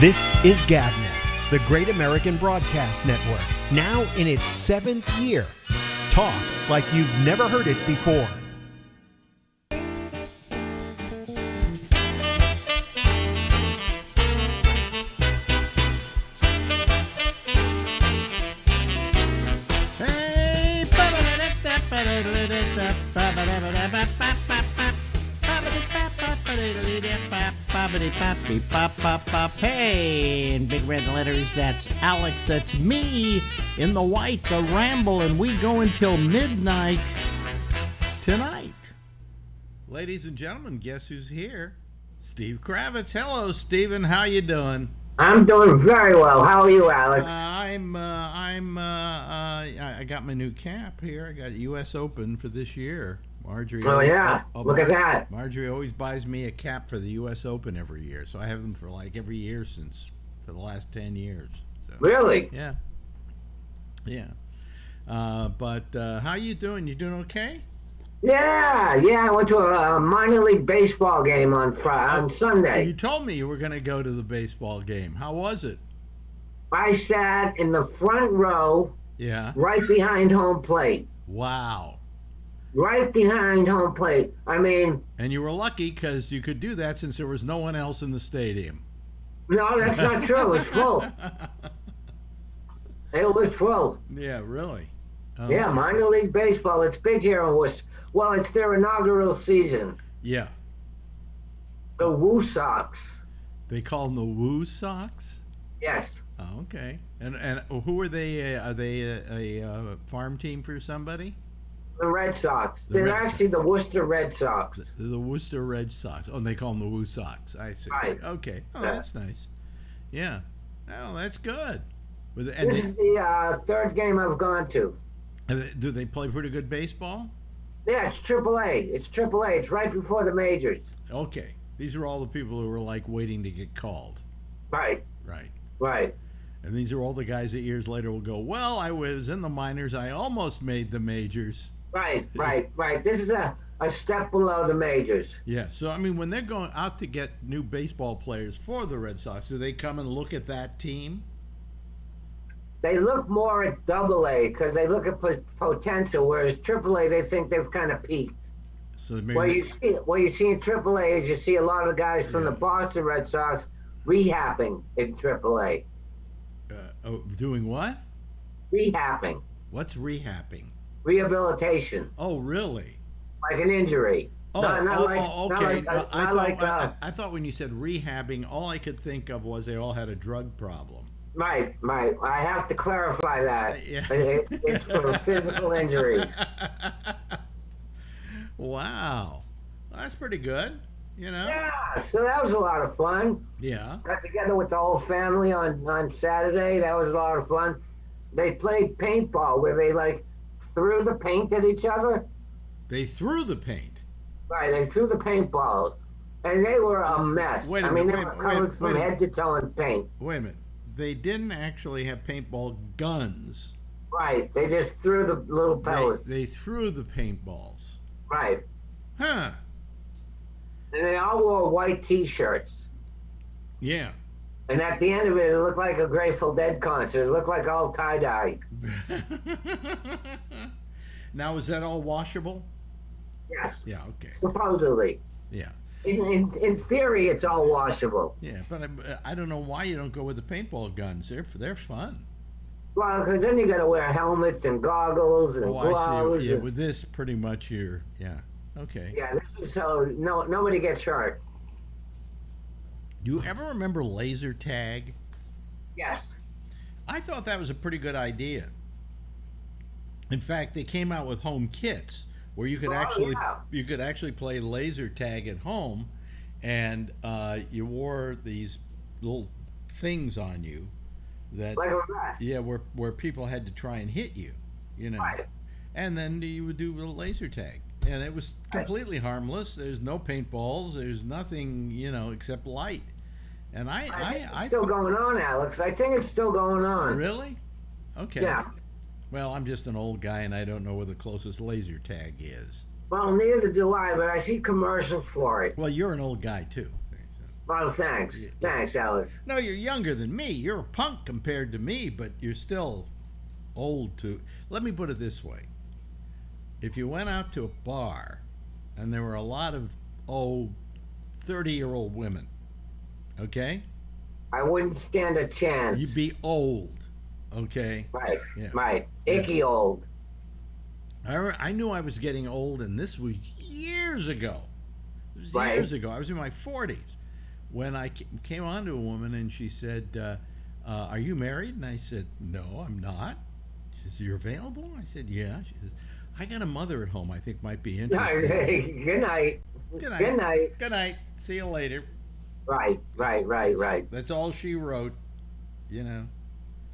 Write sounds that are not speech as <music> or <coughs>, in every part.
This is GabNet, the Great American Broadcast Network, now in its seventh year. Talk like you've never heard it before. That's Alex, that's me in the white, the ramble, and we go until midnight tonight. Ladies and gentlemen, guess who's here? Steve Kravitz. Hello, Steven. How you doing? I'm doing very well. How are you, Alex? Uh, I'm uh, I'm uh, uh, I I got my new cap here. I got U.S. Open for this year. Marjorie. Oh, yeah. oh, Look at that. Marjorie always buys me a cap for the U.S. Open every year, so I have them for like every year since for the last ten years. So really? yeah, yeah. Uh, but uh, how you doing? You doing okay? Yeah, yeah. I went to a, a minor league baseball game on Friday, on Sunday. You told me you were going to go to the baseball game. How was it? I sat in the front row, Yeah. right behind home plate. Wow. Right behind home plate. I mean, And you were lucky because you could do that since there was no one else in the stadium. No, that's not true. It's full. <laughs> It was full. Yeah, really. Yeah, Okay. minor league baseball. It's big here in Worcester. Well, it's their inaugural season. Yeah. The Woo Sox. They call them the Woo Sox. Yes. Oh, okay. And and who are they? Uh, are they a, a, uh farm team for somebody? The Red Sox. The They're Red actually the Worcester Red Sox. The, the Worcester Red Sox. Oh, and they call them the Woo Sox. I see. Right. Okay. Oh, Yeah. that's nice. Yeah. Oh, that's good. With and This they, is the uh, third game I've gone to. and they- do they play pretty good baseball? Yeah, it's AAA. It's AAA. It's right before the majors. Okay. These are all the people who are like waiting to get called. Right, Right. right. And these are all the guys that years later will go, well, I was in the minors. I almost made the majors. Right, right, right. This is a, a step below the majors. Yeah. So, I mean, when they're going out to get new baseball players for the Red Sox, do they come and look at that team? They look more at double A because they look at po- potential, whereas AAA, they think they've kind of peaked. So maybe. What you see, what you see in AAA is you see a lot of the guys from Yeah. the Boston Red Sox rehabbing in AAA. uh, oh, doing what? Rehabbing, What's rehabbing? Rehabilitation, Oh, really? like an injury. Oh, Not- not oh, like- oh, okay. like, uh, I thought like, I, uh, I thought when you said rehabbing, all I could think of was they all had a drug problem. Right, right. I have to clarify that. <laughs> Yeah. It- it- it's for physical injuries. <laughs> wow, that's pretty good. You know? Yeah, so that was a lot of fun. Yeah. Got together with the whole family on, on Saturday. That was a lot of fun. They played paintball where they like threw the paint at each other. They threw the paint. Right, they threw the paintballs. And they were a mess. Wait a I mean, minute, they were covered wait- from wait head to toe in paint. Wait a minute. They didn't actually have paintball guns. Right, they just threw the little They, pellets. they threw the paintballs. Right. Huh. And they all wore white t-shirts. Yeah. And at the end of it, it looked like a Grateful Dead concert. It looked like all tie-dye. <laughs> now, is that all washable? Yes, Yeah, okay. supposedly. Yeah. In, in, in theory, it's all washable. Yeah, but I, I don't know why you don't go with the paintball guns. They're they're fun. Well, because then you got to wear helmets and goggles and Oh, I gloves. see. Yeah, and- with this, pretty much you're. Yeah. Okay. yeah, this is so no nobody gets hurt. Do you ever remember laser tag? Yes. I thought that was a pretty good idea. In fact, they came out with home kits where you could Oh, actually yeah. you could actually play laser tag at home, and uh, you wore these little things on you that Like yeah, where where people had to try and hit you, you know, Right. and then you would do a laser tag, and it was Right. completely harmless. There's no paintballs. There's nothing, you know, except light. And I, I I, it's I, still going on, Alex. I think it's still going on. really, okay, Yeah. Well, I'm just an old guy, and I don't know where the closest laser tag is. Well, neither do I, but I see commercials for it. Well, you're an old guy too. Well, thanks. Thanks, Alex. No, you're younger than me. You're a punk compared to me, but you're still old to. Let me put it this way: if you went out to a bar, and there were a lot of oh, 30 year old women, okay, I wouldn't stand a chance. you'd be old, okay. right, Yeah. right. Icky old. I, I knew I was getting old, and this was years ago. Was Right. years ago. I was in my 40s when I came on to a woman, and she said, uh, uh, Are you married? And I said, No, I'm not. She says, You're available? I said, Yeah. She says, I got a mother at home I think might be <laughs> interested. Good night. Good night. Good night. Good night. See you later. Right, right, right, That's- right. That's all she wrote, you know.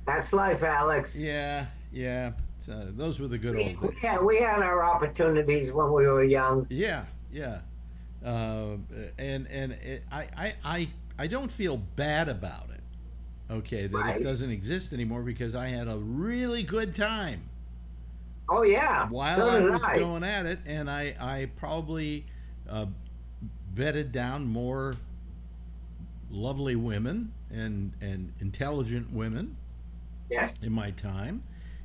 That's life, Alex. Yeah, yeah. So those were the good old we days. had, we had our opportunities when we were young. Yeah, yeah. Uh, and and it, I, I I I don't feel bad about it. Okay, that Right. it doesn't exist anymore because I had a really good time Oh yeah. while so I was I. going at it, and I I probably uh, bedded down more lovely women and and intelligent women Yes. in my time,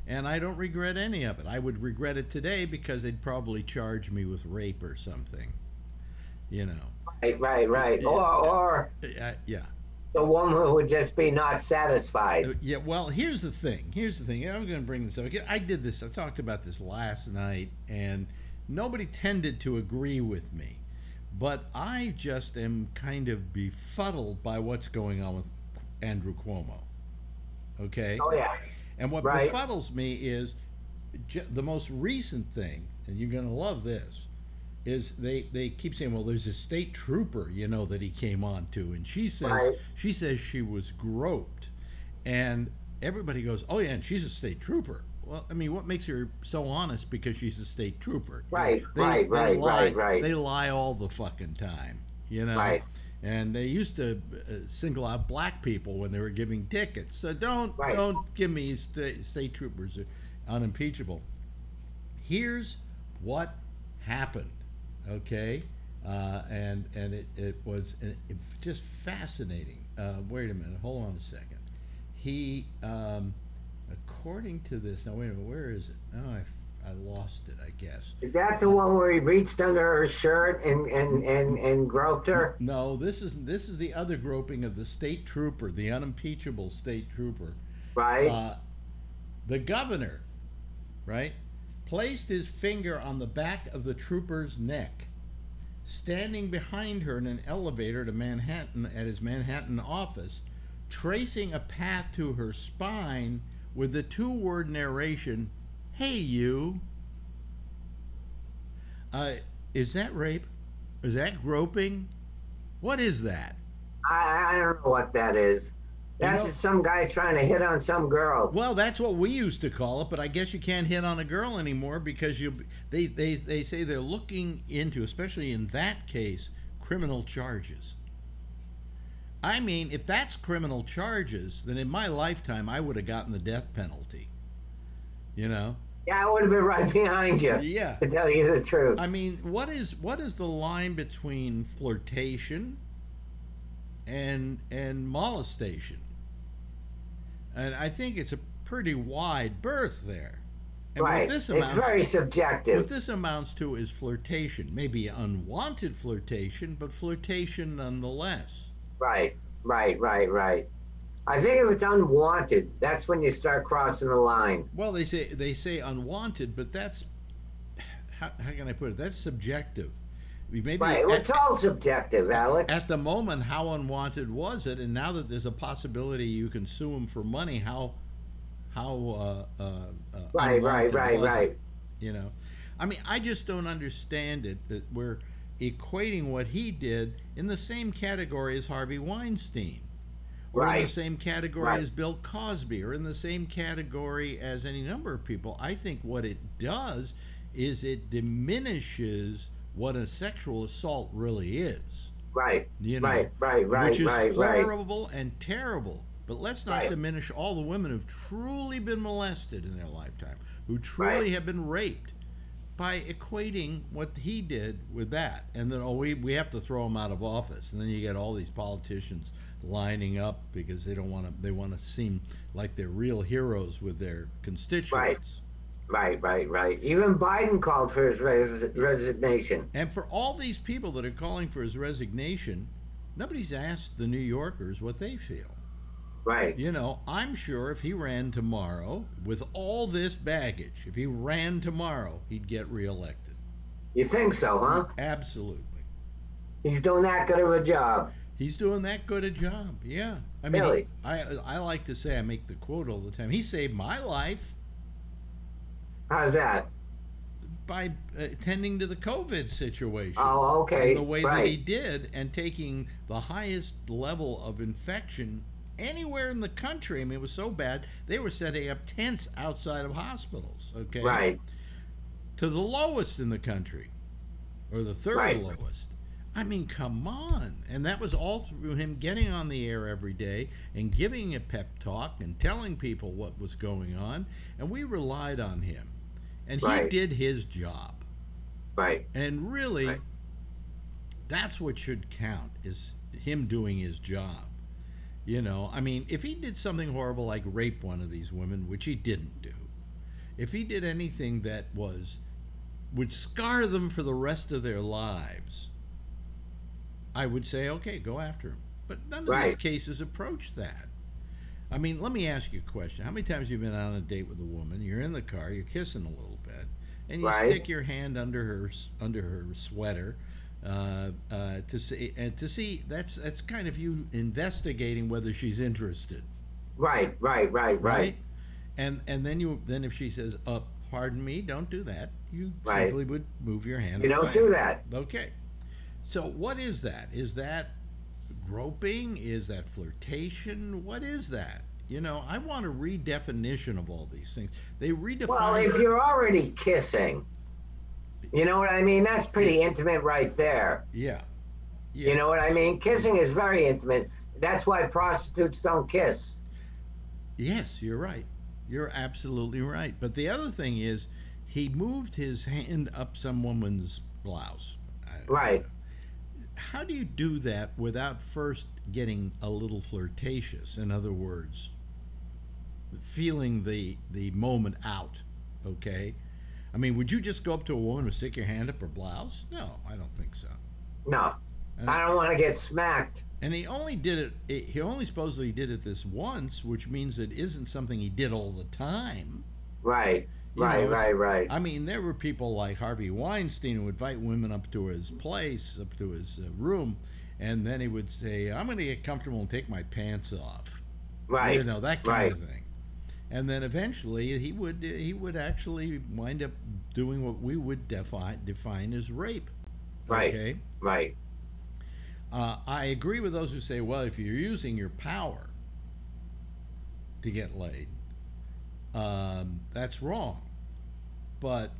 and I don't regret any of it. I would regret it today because they'd probably charge me with rape or something. You know. Right, right, right. Yeah. Or, or Uh, yeah. the woman would just be not satisfied. Uh, Yeah, well, here's the thing. Here's the thing. I'm going to bring this up. again. I did this. I talked about this last night, and nobody tended to agree with me. But I just am kind of befuddled by what's going on with Andrew Cuomo. Okay? Oh yeah. And what Right. befuddles me is the most recent thing, and you're going to love this, is they, they keep saying, well, there's a state trooper, you know, that he came on to, and she says Right. she says she was groped, and everybody goes, oh yeah, and she's a state trooper. Well, I mean, what makes her so honest? Because she's a state trooper. Right, right, right, lie, right, right. They lie all the fucking time, you know. Right. And they used to uh, single out black people when they were giving tickets. So don't Right. don't give me state, state troopers are unimpeachable. Here's what happened, okay? Uh, and and it, it was uh, it, just fascinating. Uh, wait a minute, hold on a second. He, um, according to this, now wait a minute, where is it? Oh, I, I lost it, I guess. Is that the one where he reached under her shirt and and and, and groped her? No, this is this is the other groping of the state trooper, the unimpeachable state trooper. Right. Uh, the governor, right, placed his finger on the back of the trooper's neck, standing behind her in an elevator to Manhattan at his Manhattan office, tracing a path to her spine with the two word narration, Hey, you. Uh, is that rape? Is that groping? What is that? I, I don't know what that is. That's know- just some guy trying to hit on some girl. Well, that's what we used to call it, but I guess you can't hit on a girl anymore because you they they they say they're looking into, especially in that case, criminal charges. I mean, if that's criminal charges, then in my lifetime I would have gotten the death penalty. You know? Yeah, I would have been right behind you. Yeah. To tell you the truth. I mean, what is what is the line between flirtation and and molestation? And I think it's a pretty wide berth there. And right. what this it's amounts very subjective what this amounts to is flirtation. Maybe unwanted flirtation, but flirtation nonetheless. Right. Right. Right. Right. I think if it's unwanted, that's when you start crossing the line. Well, they say they say unwanted, but that's how, how can I put it? That's subjective. Maybe Right. at- It's all subjective, Alex. At the moment, how unwanted was it? And now that there's a possibility you can sue him for money, how how uh, uh, uh, Right. Right. Right. it? Right. You know, I mean, I just don't understand it that we're equating what he did in the same category as Harvey Weinstein, or in the same category Right. as Bill Cosby, or in the same category as any number of people. I think what it does is it diminishes what a sexual assault really is. Right. You know, right. Right. Right. which is right. Right. horrible and terrible. But let's not Right. diminish all the women who've truly been molested in their lifetime, who truly Right. have been raped. By equating what he did with that, and then oh, we we have to throw him out of office, and then you get all these politicians lining up because they don't want to they want to seem like they're real heroes with their constituents. Right, right, right. right. Even Biden called for his res- resignation. And for all these people that are calling for his resignation, nobody's asked the New Yorkers what they feel. Right. You know, I'm sure if he ran tomorrow with all this baggage, if he ran tomorrow, he'd get reelected. You think so, huh? Absolutely. He's doing that good of a job. He's doing that good a job. Yeah. I mean, Really? I I like to say I make the quote all the time. He saved my life How's that? by attending to the COVID situation. Oh, okay. the way that he did and taking the highest level of infection anywhere in the country. I mean, it was so bad they were setting up tents outside of hospitals. Okay, Right. to the lowest in the country, or the third Right. lowest. I mean, come on. And that was all through him getting on the air every day and giving a pep talk and telling people what was going on. And we relied on him. And he Right. did his job. Right. And really, Right. that's what should count is him doing his job. You know, I mean, if he did something horrible like rape one of these women, which he didn't do, if he did anything that was would scar them for the rest of their lives, I would say, okay, go after him. But none of these cases approach that. I mean, let me ask you a question. How many times have you been on a date with a woman? You're in the car, you're kissing a little bit, and you Right. stick your hand under her under her sweater uh, uh, to see and to see that's that's kind of you investigating whether she's interested, Right. Right. Right. right? Right. And and then you then if she says, "Uh, pardon me, don't do that," you Right. simply would move your hand. You don't do that. Okay. So what is that? Is that groping? Is that flirtation? What is that? You know, I want a redefinition of all these things. They redefine. Well, if you're already kissing, you know what I mean? That's pretty intimate right there. yeah. Yeah. You know what I mean? Kissing is very intimate. That's why prostitutes don't kiss. Yes, you're right. You're absolutely right. But the other thing is, he moved his hand up some woman's blouse. Right. How do you do that without first getting a little flirtatious? In other words, feeling the the moment out. Okay. I mean, would you just go up to a woman and stick your hand up her blouse? No, I don't think so. No. And I don't want to get smacked. And he only did it, he only supposedly did it this once, which means it isn't something he did all the time. Right. You right, know, right, right. I mean, there were people like Harvey Weinstein who would invite women up to his place, up to his uh, room, and then he would say, I'm going to get comfortable and take my pants off. right. You know, that kind right. of thing. And then eventually he would he would actually wind up doing what we would define define as rape. Right. Okay. Right. Uh, I agree with those who say, well, if you're using your power to get laid, um, that's wrong. But,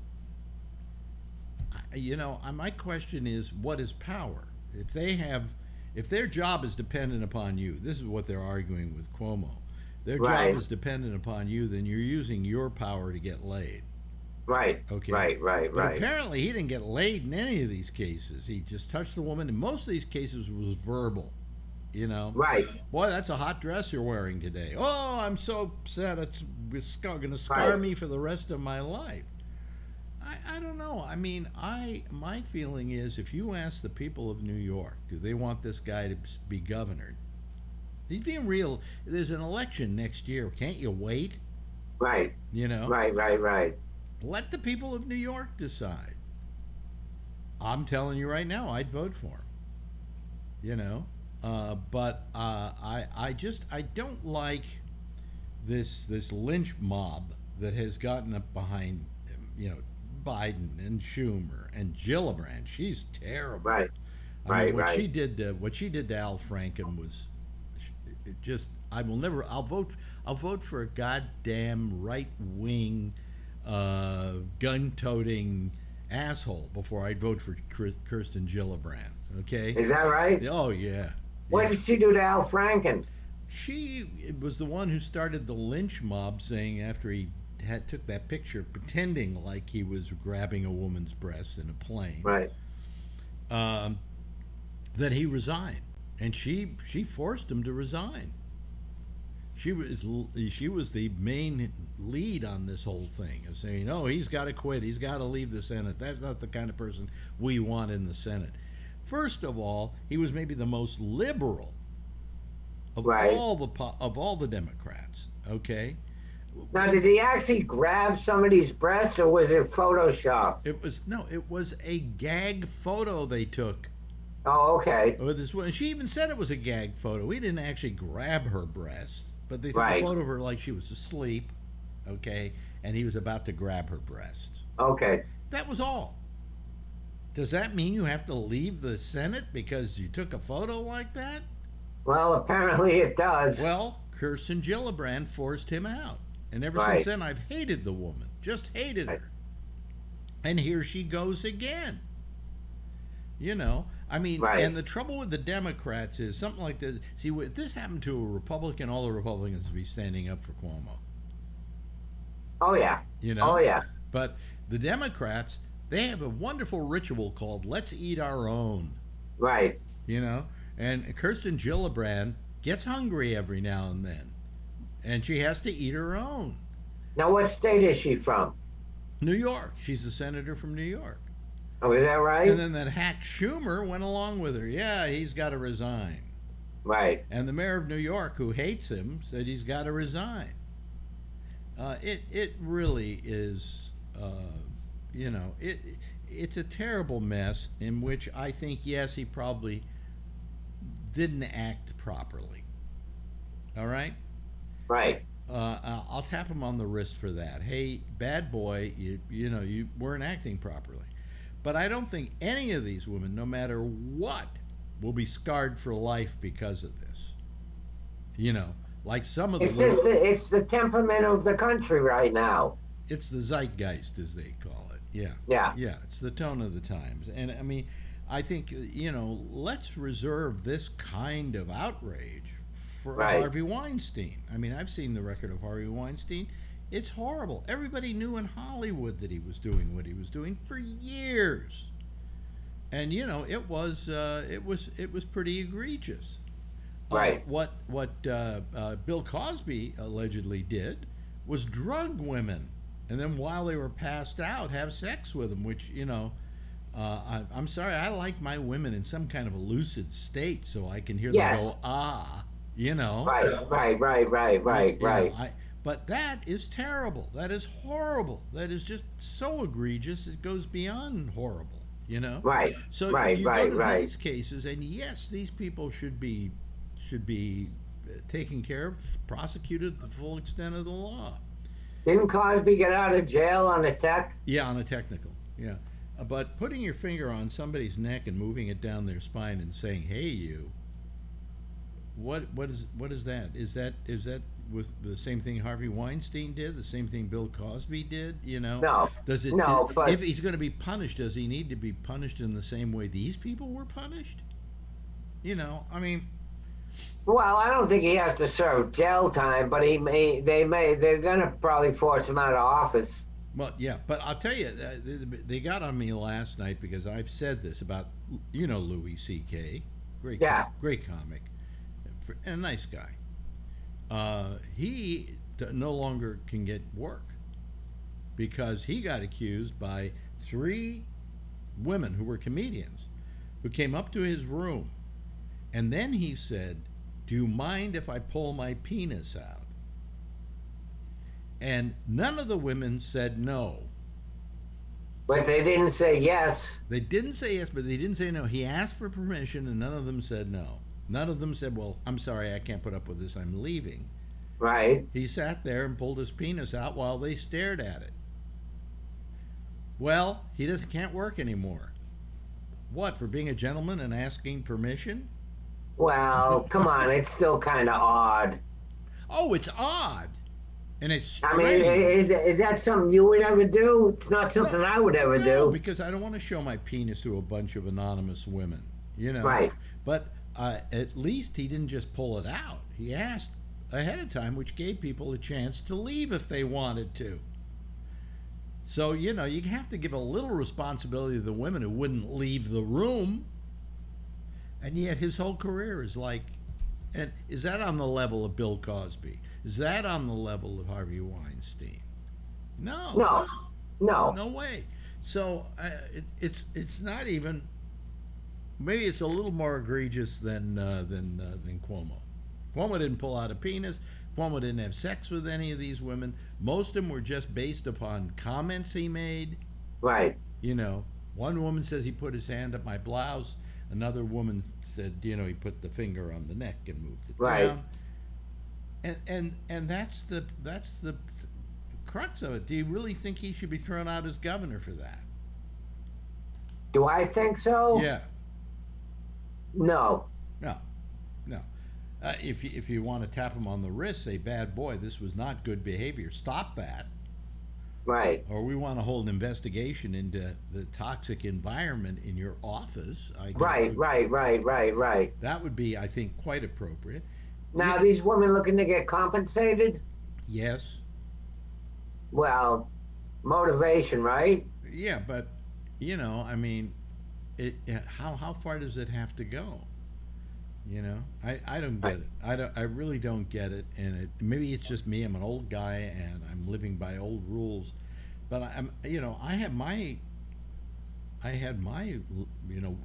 you know, my question is, what is power? If they have, if their job is dependent upon you, this is what they're arguing with Cuomo. Their Right. job is dependent upon you, then you're using your power to get laid. Right. Okay. Right, right, But right. apparently, he didn't get laid in any of these cases. He just touched the woman, and most of these cases was verbal. You know, Right. boy, that's a hot dress you're wearing today. Oh, I'm so upset. It's, it's going to scar Right. me for the rest of my life. I, I don't know. I mean, I my feeling is if you ask the people of New York, do they want this guy to be governor? He's being real. There's an election next year. Can't you wait? Right. You know, Right, right, right. let the people of New York decide. I'm telling you right now, I'd vote for him. You know, uh, but uh, I I just I don't like this this lynch mob that has gotten up behind um, you know Biden and Schumer and Gillibrand. She's terrible. Right. I mean, Right, what right. she did to, what she did to Al Franken was it just I will never I'll vote I'll vote for a goddamn right wing uh, gun toting asshole before I'd vote for Kirsten Gillibrand. Okay. Is that right? Oh yeah. What Yeah. did she do to Al Franken? She was the one who started the lynch mob, saying after he had took that picture pretending like he was grabbing a woman's breast in a plane, Right. um, that he resigned, and she she forced him to resign. She was she was the main lead on this whole thing of saying, "No, he's got to quit. He's got to leave the Senate. That's not the kind of person we want in the Senate." First of all, he was maybe the most liberal of Right. all the of all the Democrats. Okay, Now, did he actually grab somebody's breast, or was it Photoshop? it was no, it was a gag photo they took. Oh, okay. This one, she even said it was a gag photo. We didn't actually grab her breast, but they took Right. a photo of her like she was asleep, okay, and he was about to grab her breast. Okay. That was all. Does that mean you have to leave the Senate because you took a photo like that? Well, apparently it does. Well, Kirsten Gillibrand forced him out. And ever Right. since then, I've hated the woman. Just hated Right. her. And here she goes again. You know, I mean, Right. and the trouble with the Democrats is something like this. See, if this happened to a Republican, all the Republicans would be standing up for Cuomo. Oh yeah. You know, Oh yeah. but the Democrats, they have a wonderful ritual called "Let's Eat Our Own." Right. you know. And Kirsten Gillibrand gets hungry every now and then, and she has to eat her own. Now, what state is she from? New York, she's a senator from New York. Oh, is that right? And then that hack Schumer went along with her. Yeah, he's got to resign. right. And the mayor of New York, who hates him, said he's got to resign. Uh, it it really is, uh, you know, it it's a terrible mess in which I think yes, he probably didn't act properly. All right. Right. Uh, I'll I'll tap him on the wrist for that. Hey, bad boy, you you know you weren't acting properly. But I don't think any of these women, no matter what, will be scarred for life because of this. You know, like some of the It's women, just the, it's the temperament of the country right now. it's the zeitgeist, as they call it. Yeah, Yeah. yeah, it's the tone of the times. And I mean, I think you know, let's reserve this kind of outrage for Right. Harvey Weinstein. I mean, I've seen the record of Harvey Weinstein. It's horrible. Everybody knew in Hollywood that he was doing what he was doing for years, and you know, it was uh, it was it was pretty egregious. Uh, Right. what what uh, uh, Bill Cosby allegedly did was drug women, and then while they were passed out, have sex with them. Which you know, uh, I, I'm sorry, I like my women in some kind of a lucid state so I can hear Yes. them go ah. You know, Right. Right. Right. Right. Right. you know, Right. I, but that is terrible. That is horrible. That is just so egregious. It goes beyond horrible. You know. Right. So right. you right. go to right. these cases, and yes, these people should be should be uh, taken care of, prosecuted to the full extent of the law. Didn't Cosby get out of jail on a tech? Yeah, on a technical. Yeah, Uh, but putting your finger on somebody's neck and moving it down their spine and saying, "Hey, you." What what is what is that? Is that is that with the same thing Harvey Weinstein did? The same thing Bill Cosby did? You know? No. Does it? No, if but- he's going to be punished, does he need to be punished in the same way these people were punished? You know, I mean, Well, I don't think he has to serve jail time, but he may. They may. They're gonna probably force him out of office. Well, yeah, but I'll tell you, uh, they- they got on me last night because I've said this about, you know, Louis C.K. Great, Yeah. great comic, and a nice guy. Uh, he no longer can get work because he got accused by three women who were comedians who came up to his room, and then he said, "Do you mind if I pull my penis out?" And none of the women said no. But they didn't say yes. They didn't say yes, but they didn't say no. He asked for permission, and none of them said no. None of them said, "Well, I'm sorry, I can't put up with this. I'm leaving." Right. He sat there and pulled his penis out while they stared at it. Well, he doesn't can't work anymore. What for being a gentleman and asking permission? Well, <laughs> come on. It's still kind of odd. Oh, it's odd, and it's I mean, is, is that something you would ever do? It's not something I would ever No, do. because I don't want to show my penis to a bunch of anonymous women, you know. Right. But uh, at least he didn't just pull it out. He asked ahead of time, which gave people a chance to leave if they wanted to. So, you know, you have to give a little responsibility to the women who wouldn't leave the room. And yet his whole career is like, and is that on the level of Bill Cosby? Is that on the level of Harvey Weinstein? No. No, no. No way. So uh, it, it's it's not even. Maybe it's a little more egregious than uh, than uh, than Cuomo. Cuomo didn't pull out a penis. Cuomo didn't have sex with any of these women. Most of them were just based upon comments he made. Right. You know, one woman says he put his hand up my blouse. Another woman said, you know, he put the finger on the neck and moved it Right. down. And and and that's the that's the crux of it. Do you really think he should be thrown out as governor for that? Do I think so? Yeah. No. No. No. Uh, if you, if you want to tap him on the wrist, say, "Bad boy, this was not good behavior. Stop that." Right. Or we want to hold an investigation into the toxic environment in your office. Right. Right. Right. Right. Right. That would be, I think, quite appropriate. Now Yeah. these women looking to get compensated. Yes. Well, motivation, right? Yeah, but you know, I mean, it. How how far does it have to go? You know, I, I don't get it. I don't. I really don't get it. And it, maybe it's just me. I'm an old guy and I'm living by old rules. But I'm. You know, I have my. I had my you know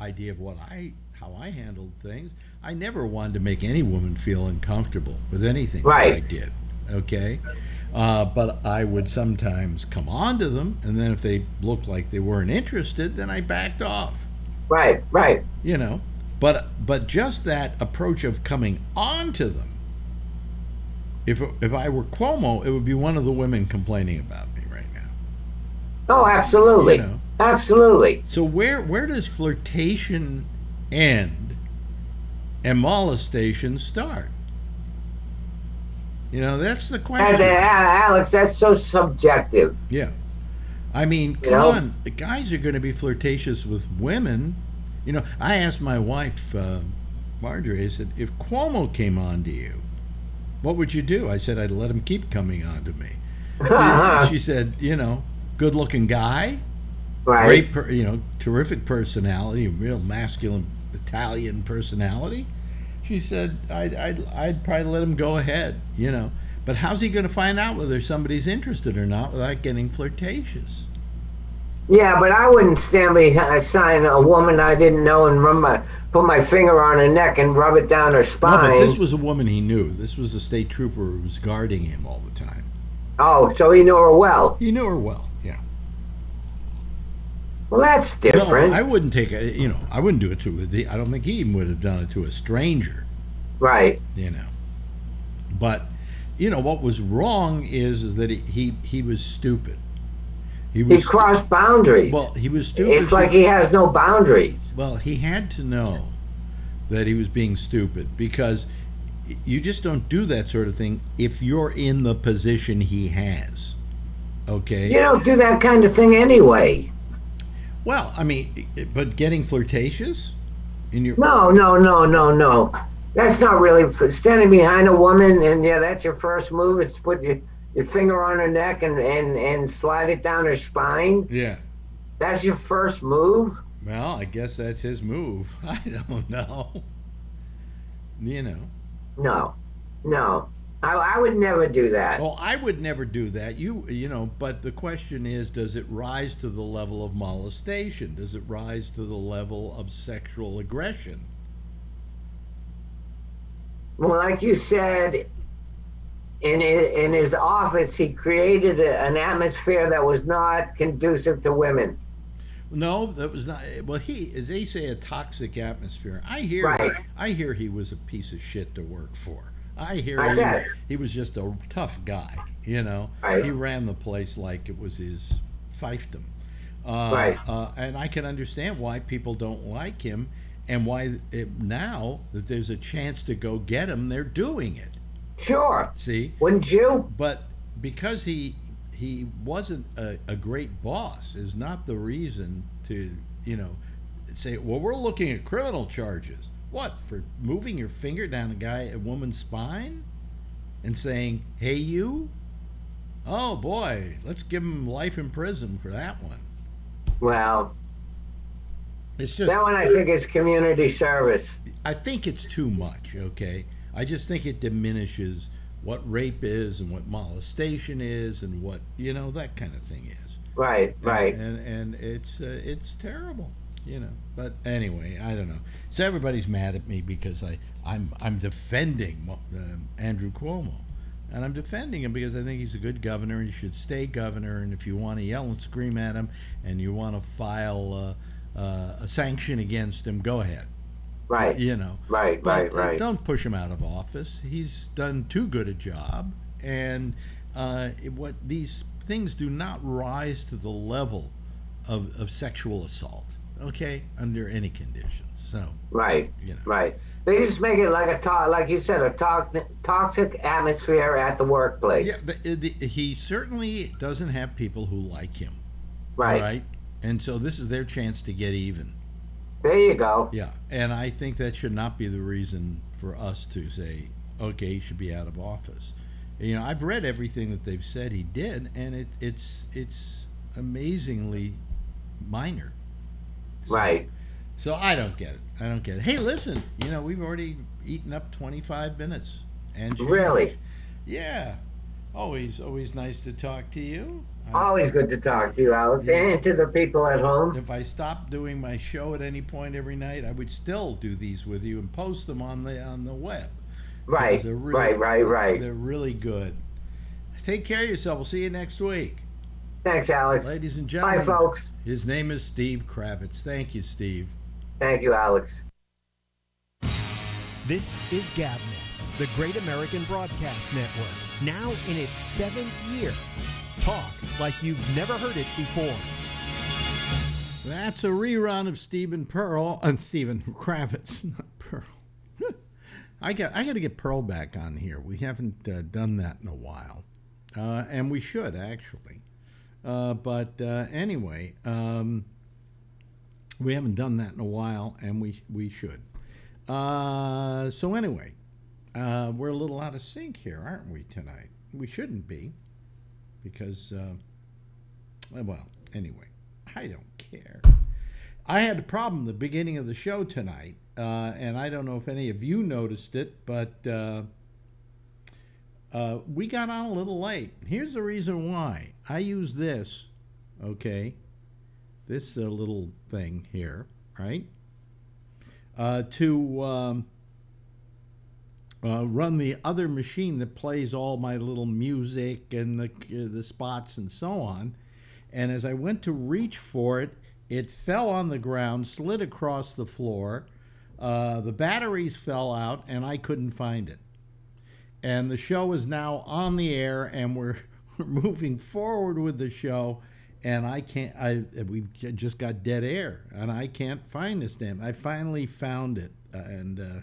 idea of what I how I handled things. I never wanted to make any woman feel uncomfortable with anything that I did. Okay. Uh, but I would sometimes come on to them, and then if they looked like they weren't interested, then I backed off. Right. Right. You know, but but just that approach of coming on to them. If if I were Cuomo, it would be one of the women complaining about me right now. Oh, absolutely. You know. Absolutely. So where where does flirtation end and molestation start? You know, that's the And, uh, question. Alex, that's so subjective. Yeah. I mean, come know? on. The guys are going to be flirtatious with women. You know, I asked my wife, uh, Marjorie, I said, if Cuomo came on to you, what would you do? I said, I'd let him keep coming on to me. She, <laughs> she said, you know, good looking guy, right. great, per, you know, terrific personality, real masculine Italian personality. She said, I'd, I'd, I'd probably let him go ahead, you know. But how's he going to find out whether somebody's interested or not without getting flirtatious? Yeah, but I wouldn't stand beside uh, a woman I didn't know and run my put my finger on her neck and rub it down her No, spine. but this was a woman he knew. This was a state trooper who was guarding him all the time. oh, so he knew her well. He knew her well. Well, that's different. No. I wouldn't take it. you know, I wouldn't do it to, the- I don't think he even would have done it to a stranger. right. you know. But you know what was wrong is, is that he, he he was stupid. He He was stu- crossed boundaries. well. He was stupid. it's like he has no boundaries. well, he had to know that he was being stupid because you just don't do that sort of thing if you're in the position he has. Okay. You don't do that kind of thing anyway. Well, I mean, but getting flirtatious in your No, no, no, no, no. That's not really standing behind a woman and yeah, that's your first move is to put your, your finger on her neck and, and, and slide it down her spine. yeah. That's your first move? Well, I guess that's his move. <laughs> I don't know. You know. No. No. I, I would never do that. Well, I would never do that. You, you know, but the question is, does it rise to the level of molestation? Does it rise to the level of sexual aggression? Well, like you said, in in his office, he created a, an atmosphere that was not conducive to women. No, that was not. Well, he, as they say, a toxic atmosphere. I hear, Right. I hear he was a piece of shit to work for. I hear I he, he was just a tough guy. You know, Right. he ran the place like it was his fiefdom. Uh, Right. Uh, and I can understand why people don't like him, and why it, now that there's a chance to go get him, they're doing it. Sure, See, wouldn't you? but because he he wasn't a, a great boss is not the reason to you know say well we're looking at criminal charges what for moving your finger down a guy a woman's spine and saying hey you Oh boy, let's give him life in prison for that one. Well, It's just that one I think is community service. I think it's too much, okay? I just think it diminishes what rape is and what molestation is and what, you know, that kind of thing is. Right, right. And and it's uh, it's terrible, you know. But anyway, I don't know. So everybody's mad at me because I I'm I'm defending uh, Andrew Cuomo. And I'm defending him because I think he's a good governor. and He should stay governor. And if you want to yell and scream at him, and you want to file uh, uh, a sanction against him, go ahead. Right, You know, right, but right, right. don't push him out of office. He's done too good a job, and uh, what these things do not rise to the level of, of sexual assault. Okay, under any conditions. So Right, you know, right. They just make it like a to- like you said, a to- toxic atmosphere at the workplace. yeah, the, uh, the, he certainly doesn't have people who like him. right. Right, and so this is their chance to get even. There you go. Yeah, and I think that should not be the reason for us to say, okay, he should be out of office. You know, I've read everything that they've said he did, and it, it's it's amazingly minor. Right. So I don't get it. I don't get it. Hey, listen, you know, we've already eaten up 25 minutes. And change. Really? Yeah. Always, always nice to talk to you. I- Always good to talk to you, Alex, and to the people at home. if I stopped doing my show at any point every night, I would still do these with you and post them on the on the web. Right, really- right, right, right. They're really good. Take care of yourself. We'll see you next week. Thanks, Alex. Ladies and gentlemen. Bye, folks. His name is Steve Kravitz. Thank you, Steve. Thank you, Alex. This is GabNet, the Great American Broadcast Network, now in its seventh year. Talk like you've never heard it before. That's a rerun of Stephen Pearl and Stephen Kravitz, <laughs> not Pearl. <laughs> I got I got to get Pearl back on here. We haven't uh, done that in a while, uh, and we should actually. Uh, but uh, anyway, um, we haven't done that in a while, and we we should. Uh, so anyway, uh, we're a little out of sync here, aren't we tonight? We shouldn't be, because uh, well, anyway, I don't care. I had a problem at the beginning of the show tonight, and I don't know if any of you noticed it, but uh, we got on a little late. Here's the reason why. I use this, okay, this uh, little thing here, right, uh, to um, uh, run the other machine that plays all my little music and the, the spots and so on. And as I went to reach for it, it fell on the ground, slid across the floor. Uh, the batteries fell out, and I couldn't find it. And the show is now on the air, and we're, <laughs> we're moving forward with the show. And I can't. I we've just got dead air, and I can't find this damn. I finally found it, uh, and uh,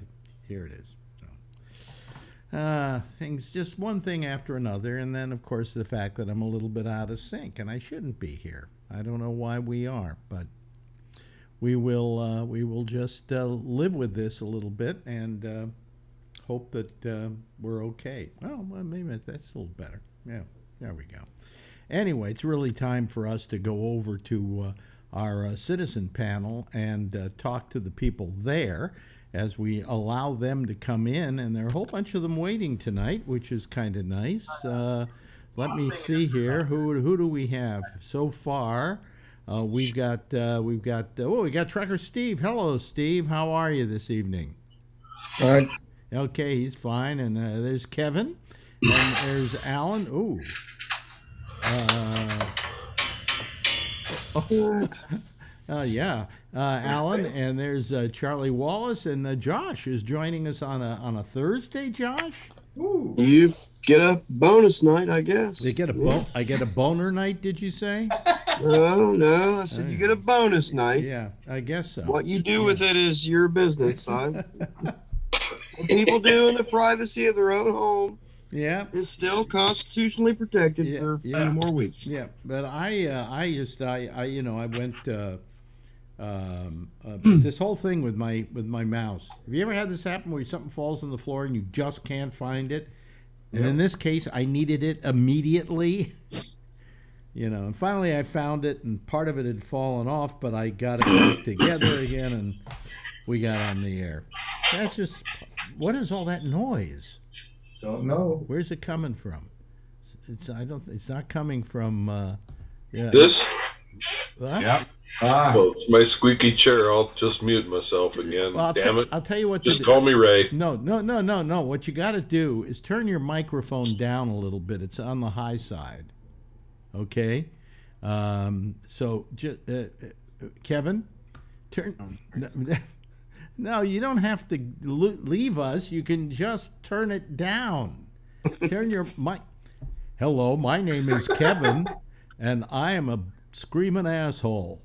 here it is. So, uh, things just one thing after another, and then of course the fact that I'm a little bit out of sync, and I shouldn't be here. I don't know why we are, but we will uh, we will just uh, live with this a little bit and uh, hope that uh, we're okay. Well, maybe that's a little better. Yeah, there we go. Anyway, it's really time for us to go over to uh, our uh, citizen panel and uh, talk to the people there as we allow them to come in. And there are a whole bunch of them waiting tonight, which is kind of nice. Uh, let me see here. Who who do we have so far? Uh, we've got uh, we've got oh we got Trucker Steve. Hello, Steve. How are you this evening? Alright. Okay, he's fine. And uh, there's Kevin, and there's Alan. Ooh. Uh, <laughs> oh, uh, yeah, uh, Alan, and there's uh, Charlie Wallace, and uh, Josh is joining us on a on a Thursday. Josh, You get a bonus night, I guess. they get a bo- I get a boner night. Did you say? <laughs> No, no. I said you get a bonus night. Yeah, I guess so. What you do with it is your business. I, what <laughs> people do in the privacy of their own home Yeah, is still constitutionally protected Yeah, for yeah. more weeks. Yeah, but I, uh, I just, I, I, you know, I went uh, um, uh, this whole thing with my with my mouse. Have you ever had this happen where something falls on the floor and you just can't find it? And in this case, I needed it immediately. You know, and finally I found it, and part of it had fallen off, but I got it together again, and we got on the air. That's just what is all that noise? Don't know. Where's it coming from? It's I don't. It's not coming from. Uh, yeah. This, What? Yep. Ah, well, it's my squeaky chair. I'll just mute myself again. Well, Damn te- it. I'll tell you what. to Just do. call me Ray. No, no, no, no, no. What you got to do is turn your microphone down a little bit. It's on the high side. Okay. Um, so, ju- uh, uh, Kevin, turn. <laughs> No, you don't have to leave us. You can just turn it down. Turn your <laughs> mic. Hello, my name is Kevin, <laughs> and I am a screaming asshole.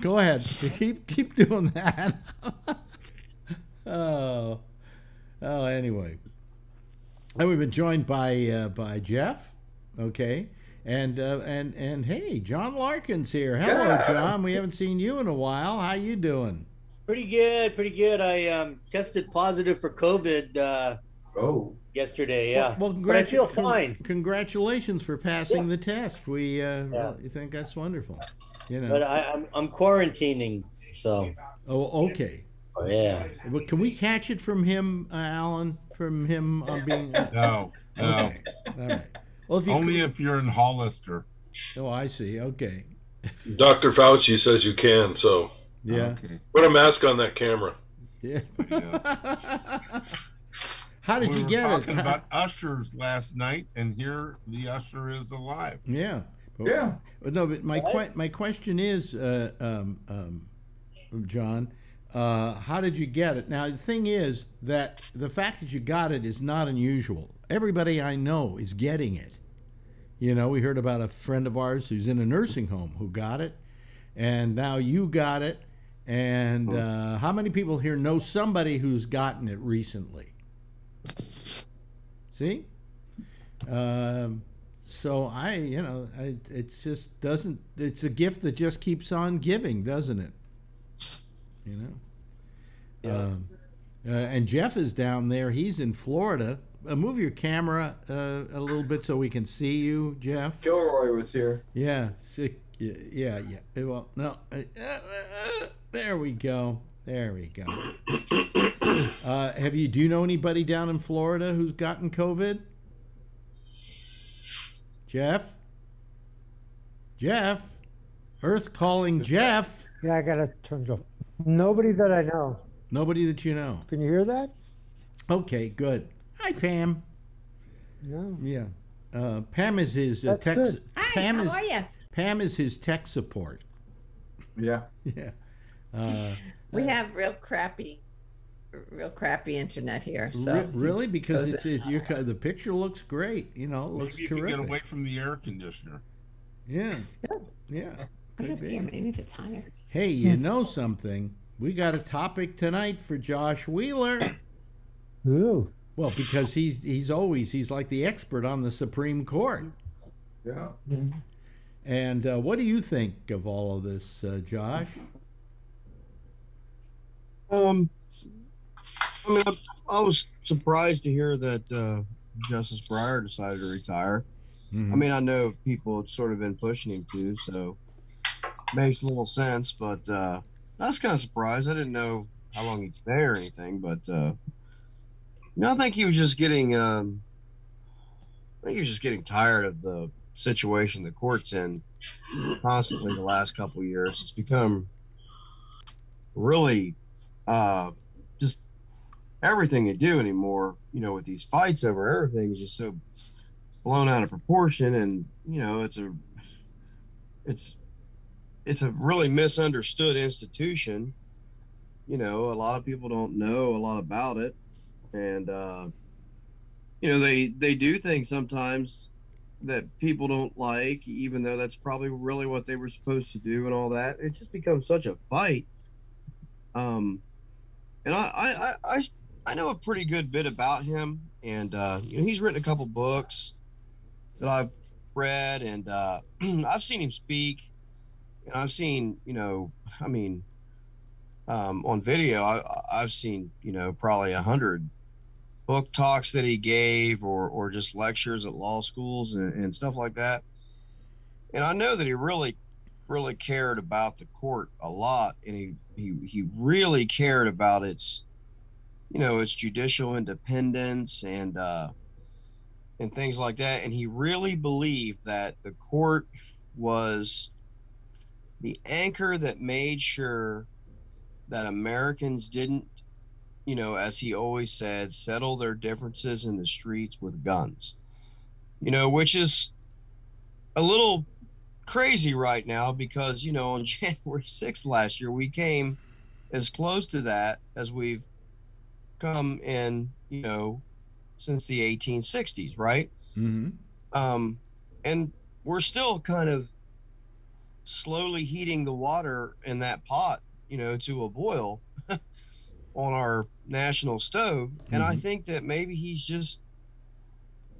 Go ahead. Keep keep doing that. <laughs> oh, oh. Anyway, and we've been joined by uh, by Jeff. Okay, and uh, and and hey, John Larkin's here. Hello, Yeah. John. We haven't seen you in a while. How you doing? Pretty good, pretty good. I um, tested positive for COVID uh, oh. yesterday. Yeah, Well, but I feel congratu- fine. Congratulations for passing Yeah. the test. We uh, Yeah. really think that's wonderful. You know. But I, I'm I'm quarantining, so oh, okay. oh, yeah. Well, can we catch it from him, uh, Alan? From him on being. Uh, No. No. okay. All right. Well, if you Only could- if you're in Hollister. oh, I see. Okay. Dr. Fauci says you can, so Yeah. Okay. put a mask on that camera. Yeah. Yeah. How did we you were get it? talking about ushers last night, and here the usher is alive. Yeah. But- Yeah. no, but my que- my question is, uh, um, um, John, uh, how did you get it? Now the thing is that the fact that you got it is not unusual. Everybody I know is getting it. You know, we heard about a friend of ours who's in a nursing home who got it, and now you got it. And uh, how many people here know somebody who's gotten it recently? See? Um, so I, you know, I, it just doesn't. It's a gift that just keeps on giving, doesn't it? You know. Um, uh, and Jeff is down there. He's in Florida. Uh, move your camera uh, a little bit so we can see you, Jeff. Gilroy was here. Yeah, sick. Yeah, yeah, yeah. Well, no. There we go. There we go. <coughs> Uh, have you? Do you know anybody down in Florida who's gotten COVID? Jeff. Jeff. Earth calling Jeff. Yeah, I gotta turn it off. Nobody that I know. Nobody that you know. Can you hear that? Okay, good. Hi, Pam. No. Yeah. Uh, Pam is his uh, That's tech. good. Hi, Pam how is are you? Pam is his tech support. Yeah. <laughs> Yeah. Uh, We have real crappy, real crappy internet here. So Re- really, because it's it, your, the picture looks great. You know, it looks Maybe if you terrific. get away from the air conditioner. Yeah, yeah. I could don't be. maybe if it's higher. Hey, you know something? We got a topic tonight for Josh Wheeler. <coughs> Ooh. Well, because he's he's always he's like the expert on the Supreme Court. Yeah. And uh, what do you think of all of this, uh, Josh? Um, I mean, I, I was surprised to hear that uh, Justice Breyer decided to retire. Mhm. I mean, I know people had sort of been pushing him to, so makes a little sense. But uh, I was kind of surprised. I didn't know how long he'd stay or anything. But uh, you know, I think he was just getting. Um, I think he was just getting tired of the situation the court's in constantly the last couple of years. It's become really uh, just everything they do anymore. You know, with these fights over everything is just so blown out of proportion, and you know, it's a it's it's a really misunderstood institution. You know, a lot of people don't know a lot about it, and uh, you know, they they do things sometimes that people don't like, even though that's probably really what they were supposed to do and all that. It just becomes such a fight. Um, and I, I, I, I, know a pretty good bit about him, and uh, you know, he's written a couple books that I've read, and uh, <clears throat> I've seen him speak, and I've seen, you know, I mean, um, on video, I, I've seen, you know, probably a hundred book talks that he gave or or just lectures at law schools and, and stuff like that. And I know that he really really cared about the court a lot and he he, he really cared about its you know its judicial independence and uh and things like that. And he really believed that the court was the anchor that made sure that Americans didn't you know as he always said settle their differences in the streets with guns. You know which is a little crazy right now because you know on <laughs> January 6th last year we came as close to that as we've come in you know since the 1860s right? Mm-hmm. um and we're still kind of slowly heating the water in that pot you know to a boil <laughs> on our national stove. And i Mhm. think that maybe he's just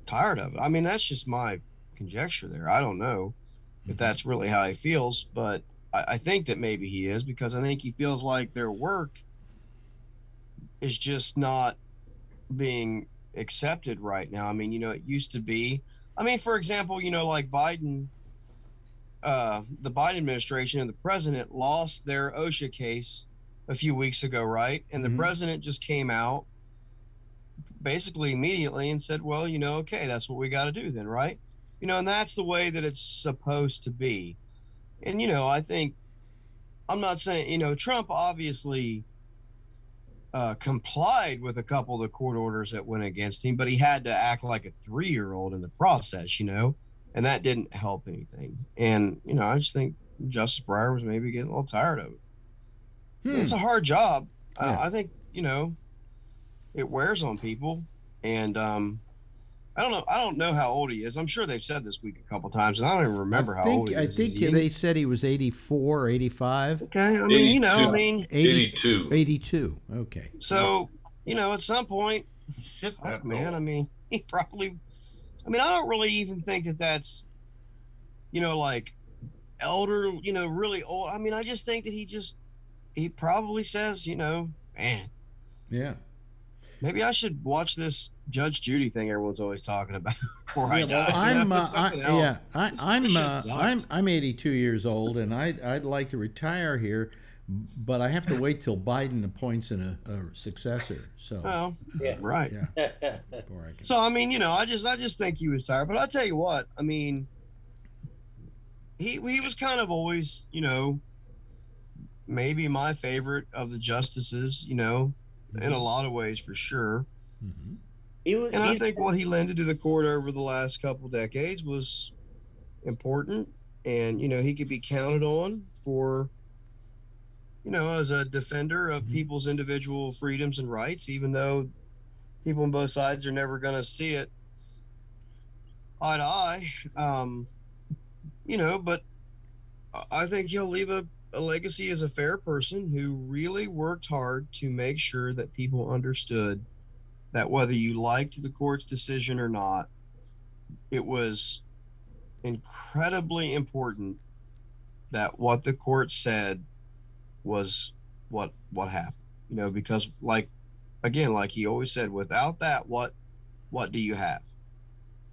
tired of it. I mean that's just my conjecture there. I don't know if that's really how he feels but I, I think that maybe he is because i think he feels like their work is just not being accepted right now i mean you know it used to be i mean for example you know like biden uh, the Biden administration and the president lost their OSHA case a few weeks ago, right? And the Mhm. president just came out basically immediately and said, well, you know, okay, that's what we got to do then, right? You know, and that's the way that it's supposed to be. And, you know, I think, I'm not saying, you know, Trump obviously uh, complied with a couple of the court orders that went against him, but he had to act like a three year old in the process, you know? and that didn't help anything. And you know, I just think Justice Breyer was maybe getting a little tired of it. Hmm. It's a hard job. Yeah. I, I think you know, it wears on people, and um, I don't know. I don't know how old he is. I'm sure they've said this week a couple times, and I don't even remember I how think, old he is. I think Is he- they said he was 84 or 85. Okay, I mean, you know, I mean, 82. 82. Okay. so you know, at some point, Shit, fuck, man. old. I mean, <laughs> he probably. I mean, I don't really even think that that's, you know, like elder, you know, really old. I mean, I just think that he just, he probably says, you know, man, Yeah. maybe I should watch this Judge Judy thing everyone's always talking about <laughs> before I die. Well, I'm, <laughs> uh, I, yeah, I, This- I'm, this uh. I'm, I'm 82 years old, and I'd, I'd like to retire here, but I have to wait till Biden appoints an, a, a successor. So, Well, Yeah. right. yeah, I can. So I mean, you know, I just I just think he was tired. But I tell you what, I mean, he he was kind of always, you know, maybe my favorite of the justices, you know, in a lot of ways for sure. Mhm. He was. And I think what he lended to the court over the last couple decades was important, and you know, he could be counted on for. You know, as a defender of Mhm. people's individual freedoms and rights, even though people on both sides are never going to see it eye to eye. Um, you know, but I- I think he'll leave a, a legacy as a fair person who really worked hard to make sure that people understood that whether you liked the court's decision or not, it was incredibly important that what the court said was what what happened. You know, because like again, like he always said, without that, what what do you have?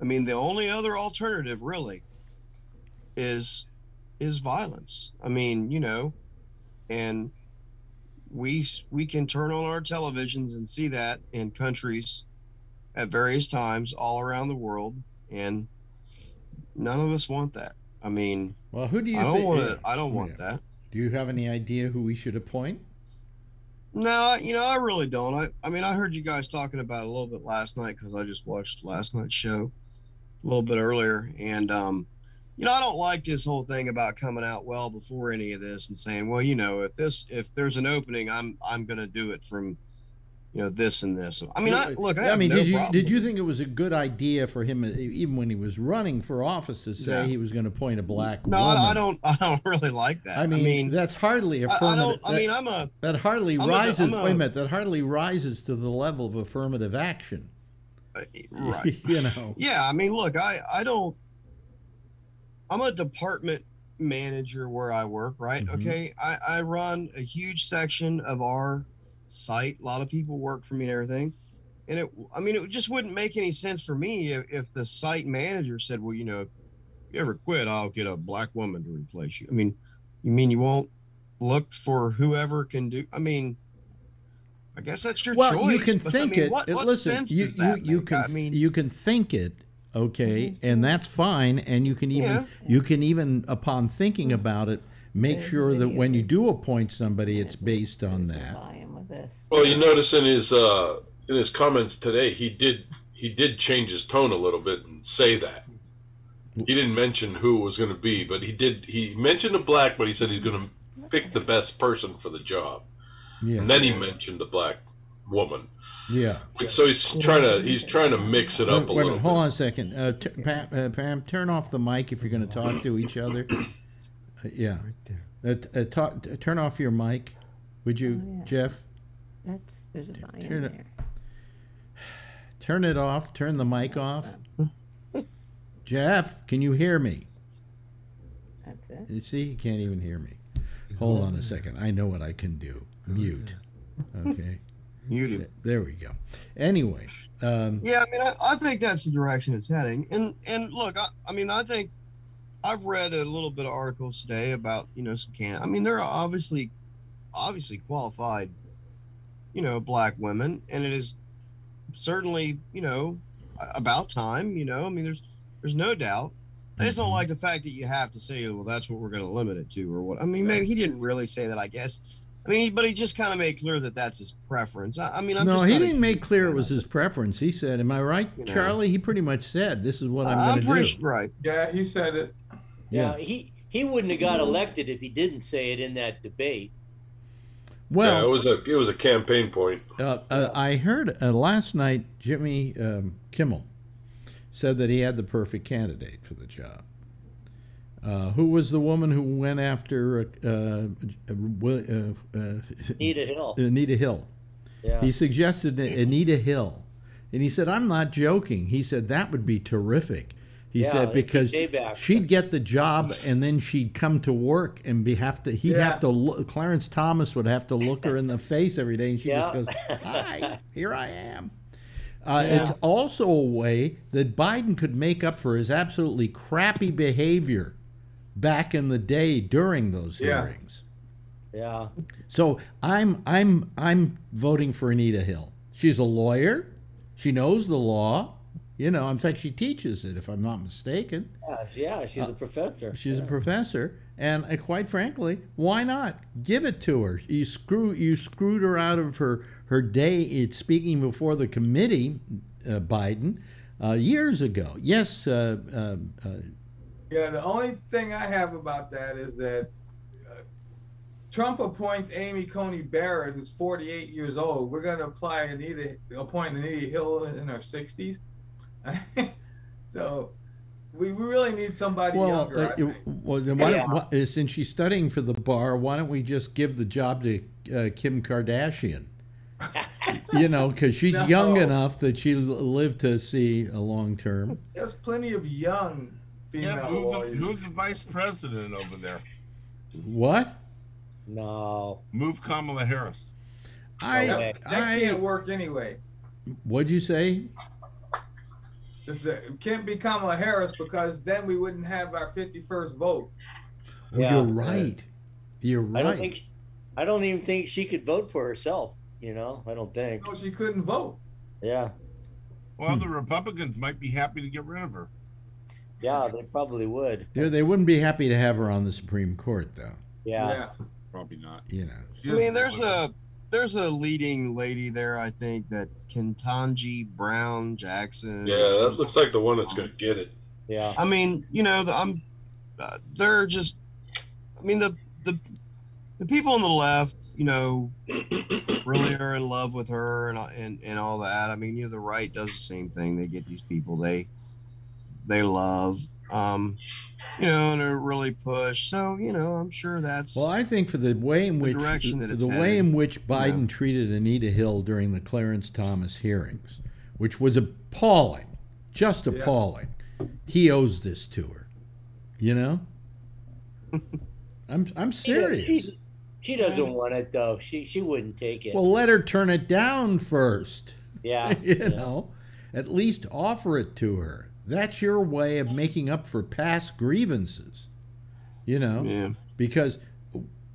I mean, the only other alternative really is is violence. I mean, you know, and we we can turn on our televisions and see that in countries at various times all around the world, and none of us want that. I mean, Well, who do you I don't want to. I don't want Yeah. that. Do you have any idea who we should appoint? No, you know, I really don't. I, I mean, I heard you guys talking about a little bit last night because I just watched last night's show a little bit earlier, and um, you know, I don't like this whole thing about coming out well before any of this and saying, well, you know, if this, if there's an opening, I'm, I'm gonna do it from, you know, this and this. I mean, I look. I, have mean, no did you problem did you think it was a good idea for him, uh, even when he was running for office, to say No. he was going to appoint a black No, woman? I, I don't. <laughs> I don't really like that. I mean, that's hardly I, I affirmative. I mean, I'm a. that, that hardly I'm rises. I'm a- wait a minute. That hardly rises to the level of affirmative action. Right. <laughs> you know. Yeah, I mean, look, I I don't. I'm a department manager where I work, right? Mhm. Okay, I I run a huge section of our site. A lot of people work for me and everything, and it I mean it just wouldn't make any sense for me if, if the site manager said, well, you know, if you ever quit, I'll get a black woman to replace you. I mean, you mean you won't look for whoever can do? I mean. I guess that's your well, choice. you can but, I think mean, it. What, what listen, sense you does you, you make? can I mean, you can think it, okay, and that's fine. And you can even Yeah. you can even upon thinking about it, make There's sure that when you do appoint somebody, it's There's a- based on that. Volume of this. Well, you notice in his uh, in his comments today, he did he did change his tone a little bit and say that. He didn't mention who it was going to be, but he did. He mentioned a black, but he said he's going to pick the best person for the job, Yeah, and then he mentioned the black woman. yeah. So he's trying to he's trying to mix it up Wait, a wait a little hold bit. on a second. Uh, t- Pam, uh, Pam, turn off the mic if you're going to talk to each other. <coughs> Uh, yeah. Uh, t- uh, talk, t- turn off your mic, would you, Oh, yeah. Jeff? That's there's a volume Turn it- there. <sighs> Turn it off. Turn the mic off. <laughs> <laughs> Jeff, can you hear me? That's it. You see, he can't even hear me. Hold on a second. I know what I can do. Mute. Okay. <laughs> muted. There we go. Anyway, um, Yeah, I mean, I, I think that's the direction it's heading. And and look, I, I mean, I think I've read a little bit of articles today about you know some can. I mean, there are obviously obviously qualified, you know, black women, and it is certainly you know about time. You know, I mean, there's there's no doubt. I just don't like the fact that you have to say, well, that's what we're going to limit it to, or what. I mean, maybe he didn't really say that, I guess. I mean, but he just kind of made clear that that's his preference. I, I mean, I'm no, just he didn't make clear it was his preference. He said, "Am I right, You know. Charlie?" He pretty much said, "This is what I'm, I'm going to pretty do." sure- right. Yeah, he said it. Yeah. Yeah, he he wouldn't have got elected if he didn't say it in that debate. Well, yeah, it was a it was a campaign point. Uh, uh, I heard uh, last night Jimmy um, Kimmel said that he had the perfect candidate for the job. Uh, who was the woman who went after uh, uh, uh, uh, Anita Hill. Anita Hill? Yeah. He suggested Anita Hill, and he said, "I'm not joking." He said that would be terrific. He Yeah, said because she'd get the job, and then she'd come to work and be have to. He'd Yeah. have to. Look, Clarence Thomas would have to look her in the face every day, and she just goes, "Hi, <laughs> here I am." Uh, Yeah. It's also a way that Biden could make up for his absolutely crappy behavior back in the day during those Yeah. hearings. yeah. So I'm I'm I'm voting for Anita Hill. She's a lawyer. She knows the law. You know, in fact, she teaches it, if I'm not mistaken. Yeah, yeah, she's Uh, a professor. She's yeah. a professor, and uh, quite frankly, why not give it to her? You screw you screwed her out of her her day. It's speaking before the committee, uh, Biden, uh, years ago. Yes, uh, uh, uh, Yeah, the only thing I have about that is that uh, Trump appoints Amy Coney Barrett, who's 48 years old. We're going to apply Anita, appoint Anita Hill in her 60s. <laughs> so we, we really need somebody well, younger. I uh, think. well, then why Yeah. don't, why, uh, since she's studying for the bar, why don't we just give the job to uh, Kim Kardashian? <laughs> you know, because she's No. young enough that she'll live to see a long term. There's plenty of young female Yeah, who's the, who's the vice president over there? What? No. Move Kamala Harris. I, Okay. that, that I can't work anyway. what'd you say? This, it can't be Kamala Harris because then we wouldn't have our 51st vote. Oh, Yeah. You're right. You're I don't right. think I don't even think she could vote for herself, you know? I don't think. No, she couldn't vote. Yeah. Well, the hmm. Republicans might be happy to get rid of her. Yeah, they probably would. Yeah, they wouldn't be happy to have her on the Supreme Court, though. Yeah. Probably not. You know. I mean, there's a there's a leading lady there. I think that Ketanji Brown Jackson. Yeah, that looks like the one that's going to get it. Yeah. I mean, you know, the, I'm. Uh, they're just. I mean, the the the people on the left, you know, really are in love with her and and and all that. I mean, you know, the right does the same thing. They get these people they they love. Um, you know, and they're really pushed. So, you know, I'm sure that's Well, I think for the way in The which direction that it's the way in which Biden know. treated Anita Hill during the Clarence Thomas hearings, which was appalling, just Yeah. appalling. He owes this to her. You know? <laughs> I'm I'm serious. She, she doesn't want it though. She she wouldn't take it. Well, let her turn it down first. Yeah. <laughs> you yeah. know, at least offer it to her. That's your way of making up for past grievances. You know, Yeah. because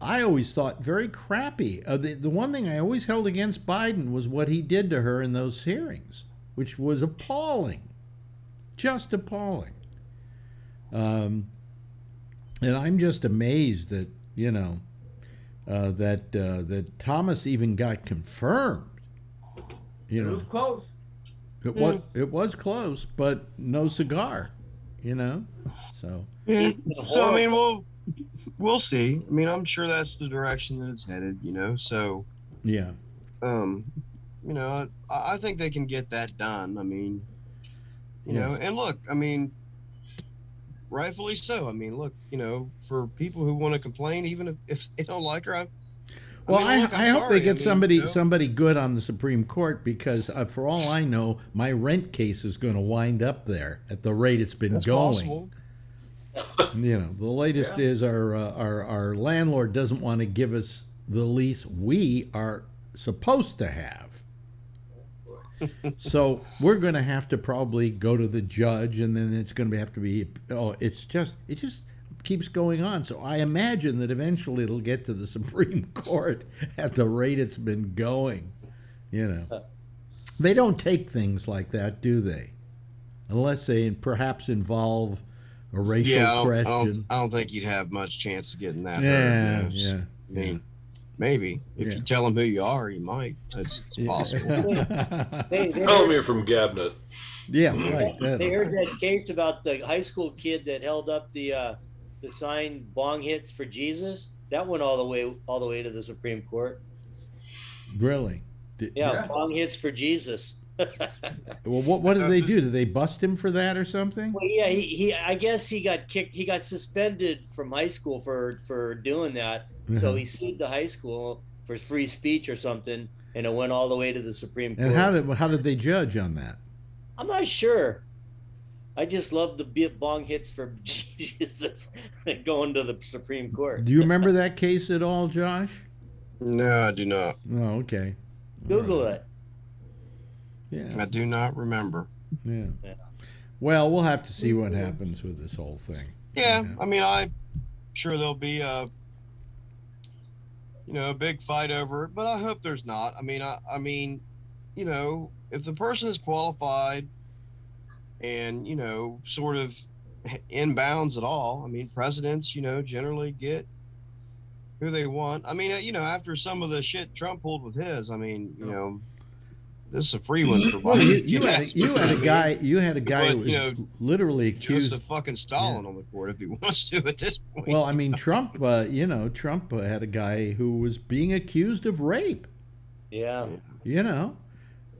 I always thought very crappy. Uh, the, the one thing I always held against Biden was what he did to her in those hearings, which was appalling, just appalling. Um, and I'm just amazed that you know uh, that uh, that Thomas even got confirmed. You know, It was close. It was it was close, but no cigar. You know, so Yeah. So I mean, we'll we'll see. I mean, I'm sure that's the direction that it's headed. You know, so yeah, um, you know, I, I think they can get that done. I mean, you Yeah. know, and look, I mean, rightfully so. I mean, look, you know, for people who want to complain, even if, if they don't like her, I, Well, mean, I, look, I'm I hope they get I mean, somebody you know, somebody good on the Supreme Court because, uh, for all I know, my rent case is going to wind up there at the rate it's been That's going. possible. You know, the latest is our, uh, our our landlord doesn't want to give us the lease we are supposed to have. so we're going to have to probably go to the judge, and then it's going to have to be. Oh, it's just it just keeps going on. So I imagine that eventually it'll get to the <laughs> Supreme Court at the rate it's been going. You know, they don't take things like that, do they? Unless they perhaps involve a racial yeah, I don't, I, question. don't, I don't think you'd have much chance of getting that. Yeah, heard, yeah, I mean, maybe if Yeah. you tell them who you are, you might. It's, it's possible. <laughs> They, they, Tell him heard, you're from Gabnet. yeah, right. they heard that case about the high school kid that held up the uh, the sign "Bong hits for Jesus." That went all the way all the way to the Supreme Court. really? Did- Yeah, Yeah. bong hits for Jesus. <laughs> Well, what what did they do? Did they bust him for that or something? Well, yeah, he, he I guess he got kicked. He got suspended from high school for for doing that. So Mhm. he sued the high school for free speech or something, and it went all the way to the Supreme Court. And how did how did they judge on that? I'm not sure. I just love the bit bong hits for <laughs> Jesus <laughs> going to the Supreme Court. Do you remember that case at all, Josh? no, I do not. Oh, okay. Google it. Yeah, I do not remember. yeah. Yeah. Well, we'll have to see what happens with this whole thing. Yeah, Yeah. I mean, I'm sure there'll be a, you know, a big fight over it, but I hope there's not. I mean, I, I mean, you know, if the person is qualified and you know, sort of in bounds at all, I mean, presidents, you know, generally get who they want. I mean, uh, you know, after some of the shit Trump pulled with his, I mean, you know, this is a free one for <laughs> Well, Biden. you, you had a, <laughs> you had I a mean, guy you had a guy But, who was you know, literally accused. a fucking Stalin on the court if he <laughs> wants to at this point. Well, I mean, Trump. Uh, you know, Trump uh, had a guy who was being accused of rape. Yeah. You know,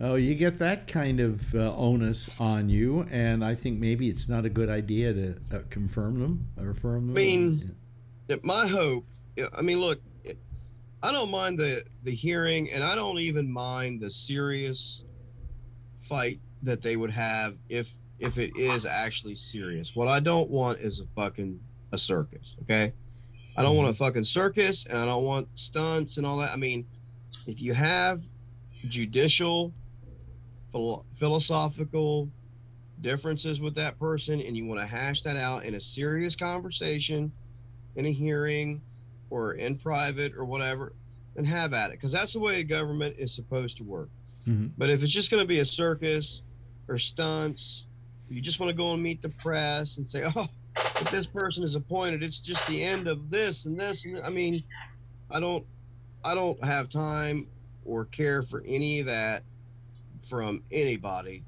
oh, you get that kind of uh, onus on you, and I think maybe it's not a good idea to uh, confirm them or affirm them. I mean, Yeah, my hope. I mean look, I don't mind the the hearing and i don't even mind the serious fight that they would have if if it is actually serious what i don't want is a fucking a circus okay i don't want a fucking circus and i don't want stunts and all that i mean if you have judicial philo- philosophical differences with that person and you want to hash that out in a serious conversation in a hearing or in private or whatever, then have at it. Because that's the way government is supposed to work. Mhm. But if it's just going to be a circus or stunts, you just want to go and meet the press and say, oh, if this person is appointed, it's just the end of this and this. And th-" I mean, I don't, I don't have time or care for any of that from anybody,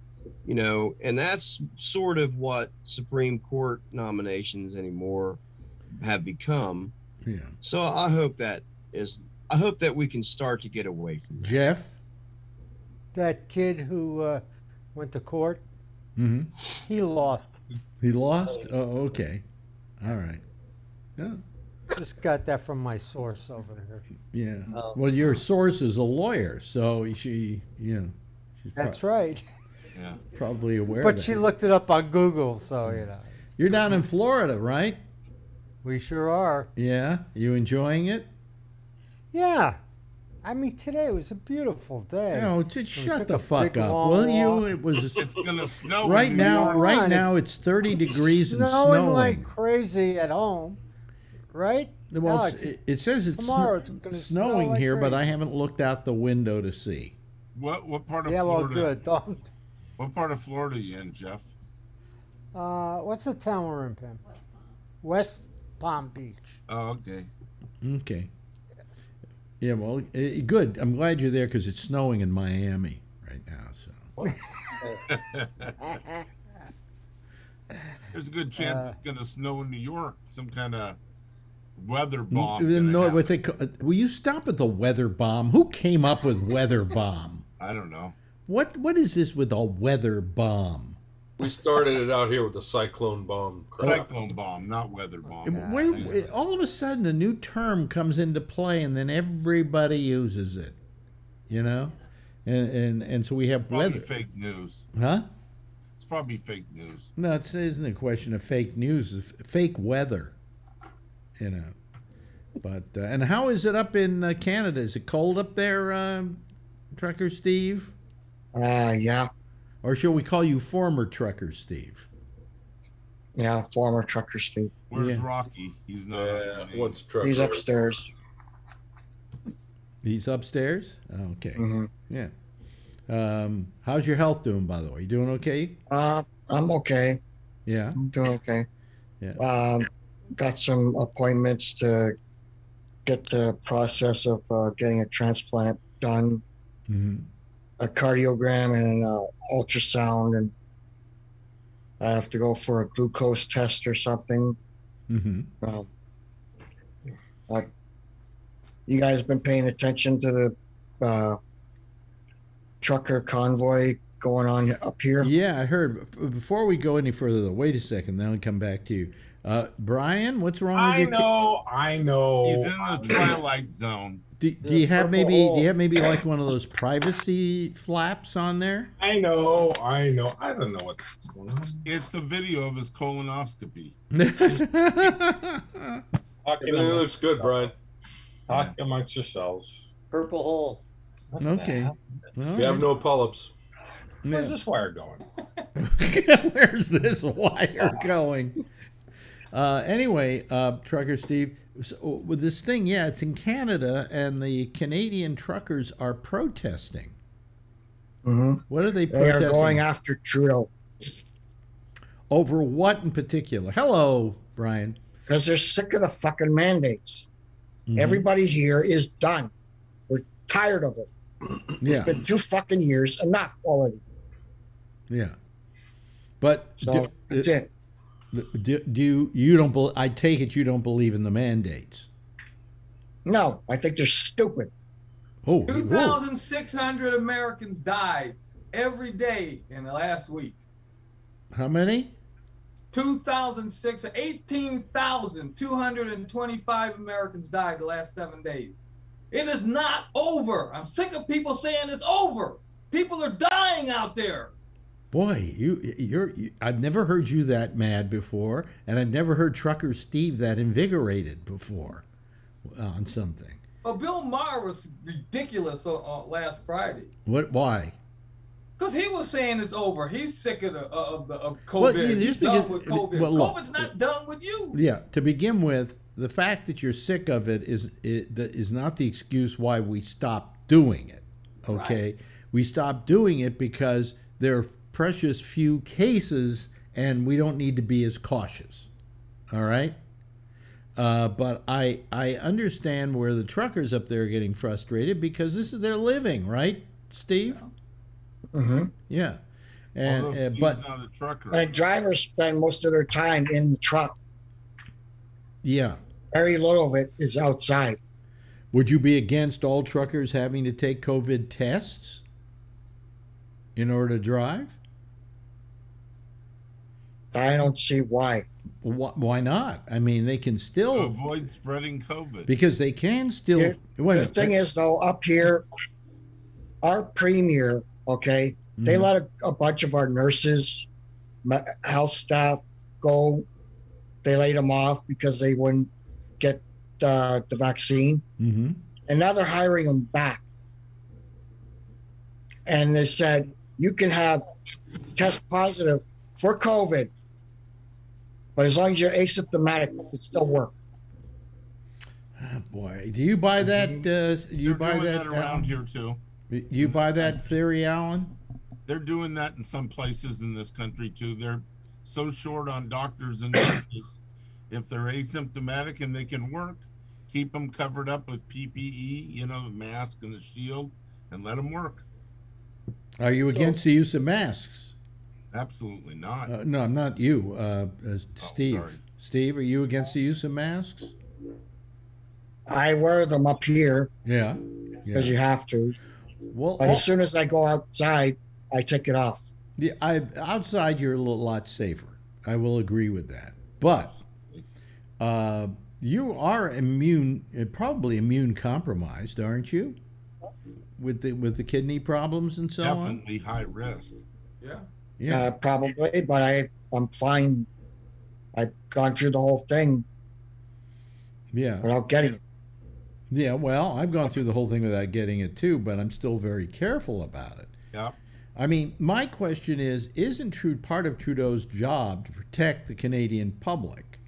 you know, and that's sort of what Supreme Court nominations anymore have become. yeah. So I hope that is I hope that we can start to get away from that. Jeff. That kid who uh, went to court, Mm-hmm. he lost. He lost. Oh, okay. All right. Yeah. Just got that from my source over there. Yeah. Oh. Well, your source is a lawyer, so she, you know, <laughs> she's pro- That's right. Yeah. probably aware. But of she that. looked it up on Google, so you know. You're down in Florida, right? We sure are. Yeah. You enjoying it? Yeah. I mean, today was a beautiful day. No, just We shut the fuck up, long will you? It was It's gonna snow. right now. Right on, now, it's- it's thirty degrees and snowing snowing. like crazy at home, right? Well, it's- Alex, it, it says it's tomorrow sn- it's gonna snow snowing like here, but I haven't looked out the window to see. What what part of yeah, well, Florida? good. Don't. <laughs> What part of Florida are you in, Jeff? Uh, what's the town we're in, Pam? West Palm Beach. Oh, okay. Okay. Yeah, well, eh, good. I'm glad you're there because it's snowing in Miami right now. So <laughs> There's a good chance Uh, it's gonna snow in New York. Some kind of weather bomb. no, what they ca- will you stop at the weather bomb? Who came up with weather bomb? I don't know. What what is this with a weather bomb? We started it out here with the cyclone bomb. Crap. Cyclone bomb, not weather bomb. Where, where- all of a sudden, a new term comes into play, and then everybody uses it. You know, and and and so we have Probably weather, fake news. huh? It's probably fake news. No, it isn't a question of fake news. It's fake weather. You know, but uh, and how is it up in uh, Canada? Is it cold up there, um, Trucker Steve? Uh, yeah, Or shall we call you former Trucker Steve? yeah, former trucker Steve. Where's Yeah. Rocky? He's not. Yeah, what's truck? He's upstairs. He's upstairs. Oh, okay. hmm Yeah. Um, how's your health doing, by the way? You doing okay? Uh, I'm okay. Yeah. I'm doing okay. Yeah. Um, got some appointments to get the process of uh, getting a transplant done, hmm a cardiogram and an uh, ultrasound, and I have to go for a glucose test or something. hmm Um, like, you guys been paying attention to the uh, trucker convoy going on up here? Yeah, I heard. Before we go any further, though, wait a second. Then I'll come back to you. Uh, Brian, what's wrong with I your? ki- know, I know. He's in the twilight zone. Do, do you have maybe? Do you have maybe like one of those privacy flaps on there? I know, I know. I don't know what's going on. It's a video of his colonoscopy. <laughs> It looks good, Brian. Talk amongst yourselves. Purple hole. okay. All We have no polyps. Where's Yeah. this wire going? <laughs> Where's this wire going? Uh, anyway, uh, Trucker Steve, so with this thing, yeah, it's in Canada, and the Canadian truckers are protesting. hmm What are they protesting? They are going after Trudeau over? What in particular? Hello, Brian. because they're sick of the fucking mandates. Mhm. Everybody here is done. We're tired of it. Yeah, It's been two fucking years, enough already. yeah. But So do, that's it. Do, do you you don't? bel I take it you don't believe in the mandates. No, I think they're stupid. Oh, 2,600 Americans died every day in the last week. how many? 2,006, 18,225 Americans died the last seven days. It is not over. I'm sick of people saying it's over. People are dying out there. Boy, you you're you, I've never heard you that mad before, and I've never heard Trucker Steve that invigorated before uh, on something. Well, Bill Maher was ridiculous uh, uh, last Friday What? Why? because he was saying it's over. He's sick of the of the of COVID. Well, you know, He's just done with COVID. well, look, COVID's not done with you. Yeah. To begin with, the fact that you're sick of it is it, is not the excuse why we stopped doing it. Okay, we stopped doing it because there precious few cases, and we don't need to be as cautious. All right. Uh, but I I understand where the truckers up there are getting frustrated because this is their living, right, Steve? hmm Yeah. And uh, but not a trucker. And drivers spend most of their time in the truck. yeah, Very little of it is outside. would you be against all truckers having to take COVID tests in order to drive? I don't see why. Why, why not? I mean, they can to still avoid spreading COVID. because they can still. Yeah, wait the minute. thing is, though, up here, our premier, okay, they Mhm. let a, a bunch of our nurses, ma- health staff go. They laid them off because they wouldn't get uh, the vaccine. Mhm. and now they're hiring them back. And they said you can have test positive for COVID, but as long as you're asymptomatic, it can still work. Oh, boy, do you buy that? Uh, you They're buy doing that? that around Alan? here too. You buy that theory, Alan? They're doing that in some places in this country too. They're so short on doctors and nurses. if they're asymptomatic and they can work, keep them covered up with PPE, you know, the mask and the shield, and let them work. Are you So- against the use of masks? Absolutely not. Uh, no, not you, uh, uh, Steve. sorry. Steve, are you against the use of masks? I wear them up here Yeah. because Yeah. you have to, Well, but all- as soon as I go outside, I take it off. Yeah, I, outside you're a little, lot safer. I will agree with that. But uh, you are immune, uh, probably immune compromised, aren't you? With the with the kidney problems and so on. Definitely high risk. Yeah. Yeah. Uh, probably, but I I'm fine. I've gone through the whole thing Yeah. without getting it. Yeah. Well, I've gone through the whole thing without getting it too, but I'm still very careful about it. Yeah. I mean, my question is: Isn't true part of Trudeau's job to protect the Canadian public,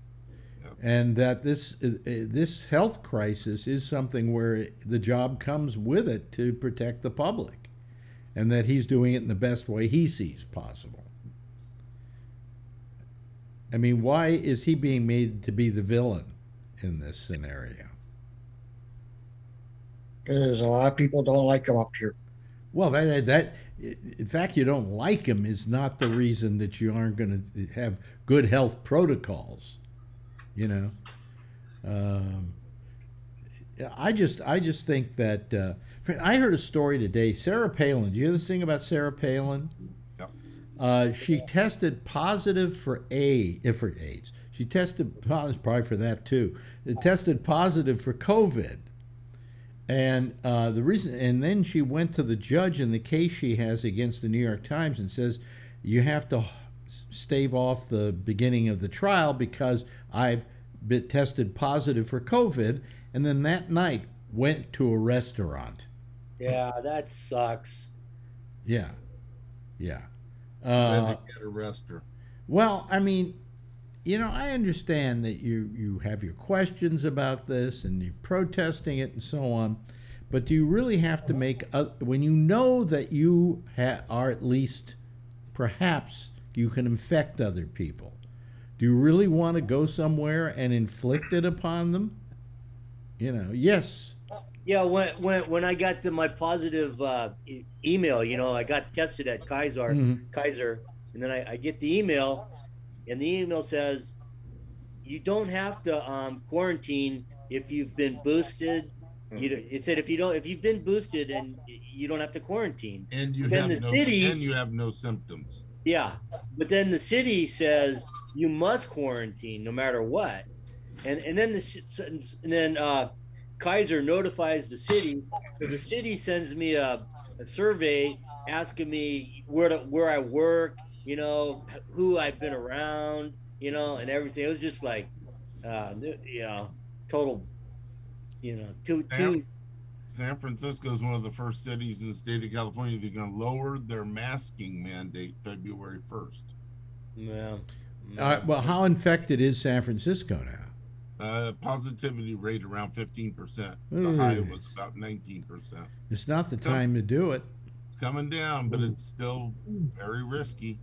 Yep. and that this uh, uh, this health crisis is something where the job comes with it to protect the public, and that he's doing it in the best way he sees possible. I mean, why is he being made to be the villain in this scenario? Because a lot of people don't like him up here. Well, that, that in fact, you don't like him is not the reason that you aren't going to have good health protocols. You know, um, I just I just think that uh, I heard a story today. Sarah Palin. Do you hear this thing about Sarah Palin? Yep. Uh, she tested positive for A for AIDS. She tested positive probably for that too. It tested positive for COVID. And uh, the reason, and then she went to the judge in the case she has against the New York Times and says, "You have to stave off the beginning of the trial because I've been tested positive for COVID." And then that night went to a restaurant. Yeah, that sucks. Yeah, yeah. Then Uh, get arrest her. well, I mean, you know, I understand that you you have your questions about this and you're protesting it and so on, but do you really have to make a, when you know that you ha- are at least perhaps you can infect other people? Do you really want to go somewhere and inflict it upon them? You know, yes. Yeah, when when when I got the, my positive uh, e- email, you know, I got tested at Kaiser, Mhm. Kaiser, and then I, I get the email, and the email says, you don't have to um, quarantine if you've been boosted. You don't- it said if you don't if you've been boosted and you don't have to quarantine. And you Then have the no city- and you have no symptoms. Yeah, but then the city says you must quarantine no matter what, and and then the ci- and then uh, Kaiser notifies the city, so the city sends me a, a survey asking me where to, where I work, you know, who I've been around, you know, and everything. It was just like, uh, you know, total, you know, two two. San Francisco is one of the first cities in the state of California that are going to lower their masking mandate February 1st. Yeah. Uh, well, how infected is San Francisco now? Uh, positivity rate around 15%. The Mm. high was about 19%. It's not the time to do it. It's coming down, but it's still very risky.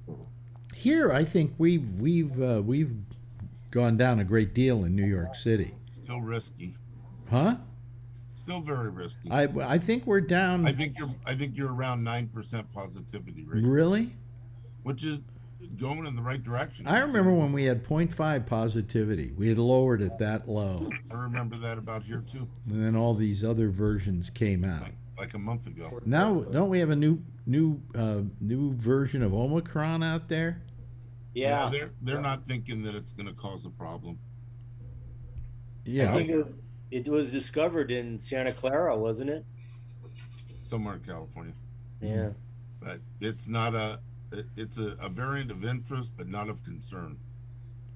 Here, I think we've we've uh, we've gone down a great deal in New York City, Still risky. huh? Still very risky. I I think we're down. I think you're I think you're around 9% positivity rate, really. which is going in the right direction. I remember when we had 0.5 positivity. We had lowered it that low, I remember that about here too, and then all these other versions came out. like a month ago. Now, don't we have a new new uh, new version of Omicron out there? Yeah. they're they're not thinking that it's going to cause a problem. Yeah. I Yeah. think it was, it was discovered in Santa Clara, wasn't it? somewhere in California. Yeah. But it's not a it- it's a, a variant of interest, but not of concern.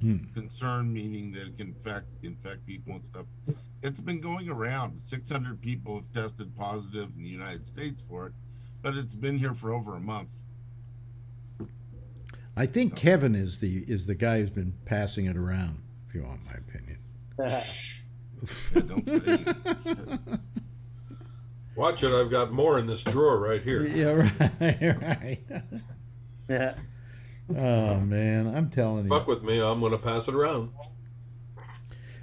Hmm. concern meaning that it can infect infect people and stuff. It's been going around. 600 people have tested positive in the United States for it, but it's been here for over a month. I think Kevin is the is the guy who's been passing it around. If you want my opinion. <laughs> Watch it. I've got more in this drawer right here. <laughs> Yeah, right, <laughs> right. <laughs> oh man, I'm telling you. Fuck with me. I'm going to pass it around.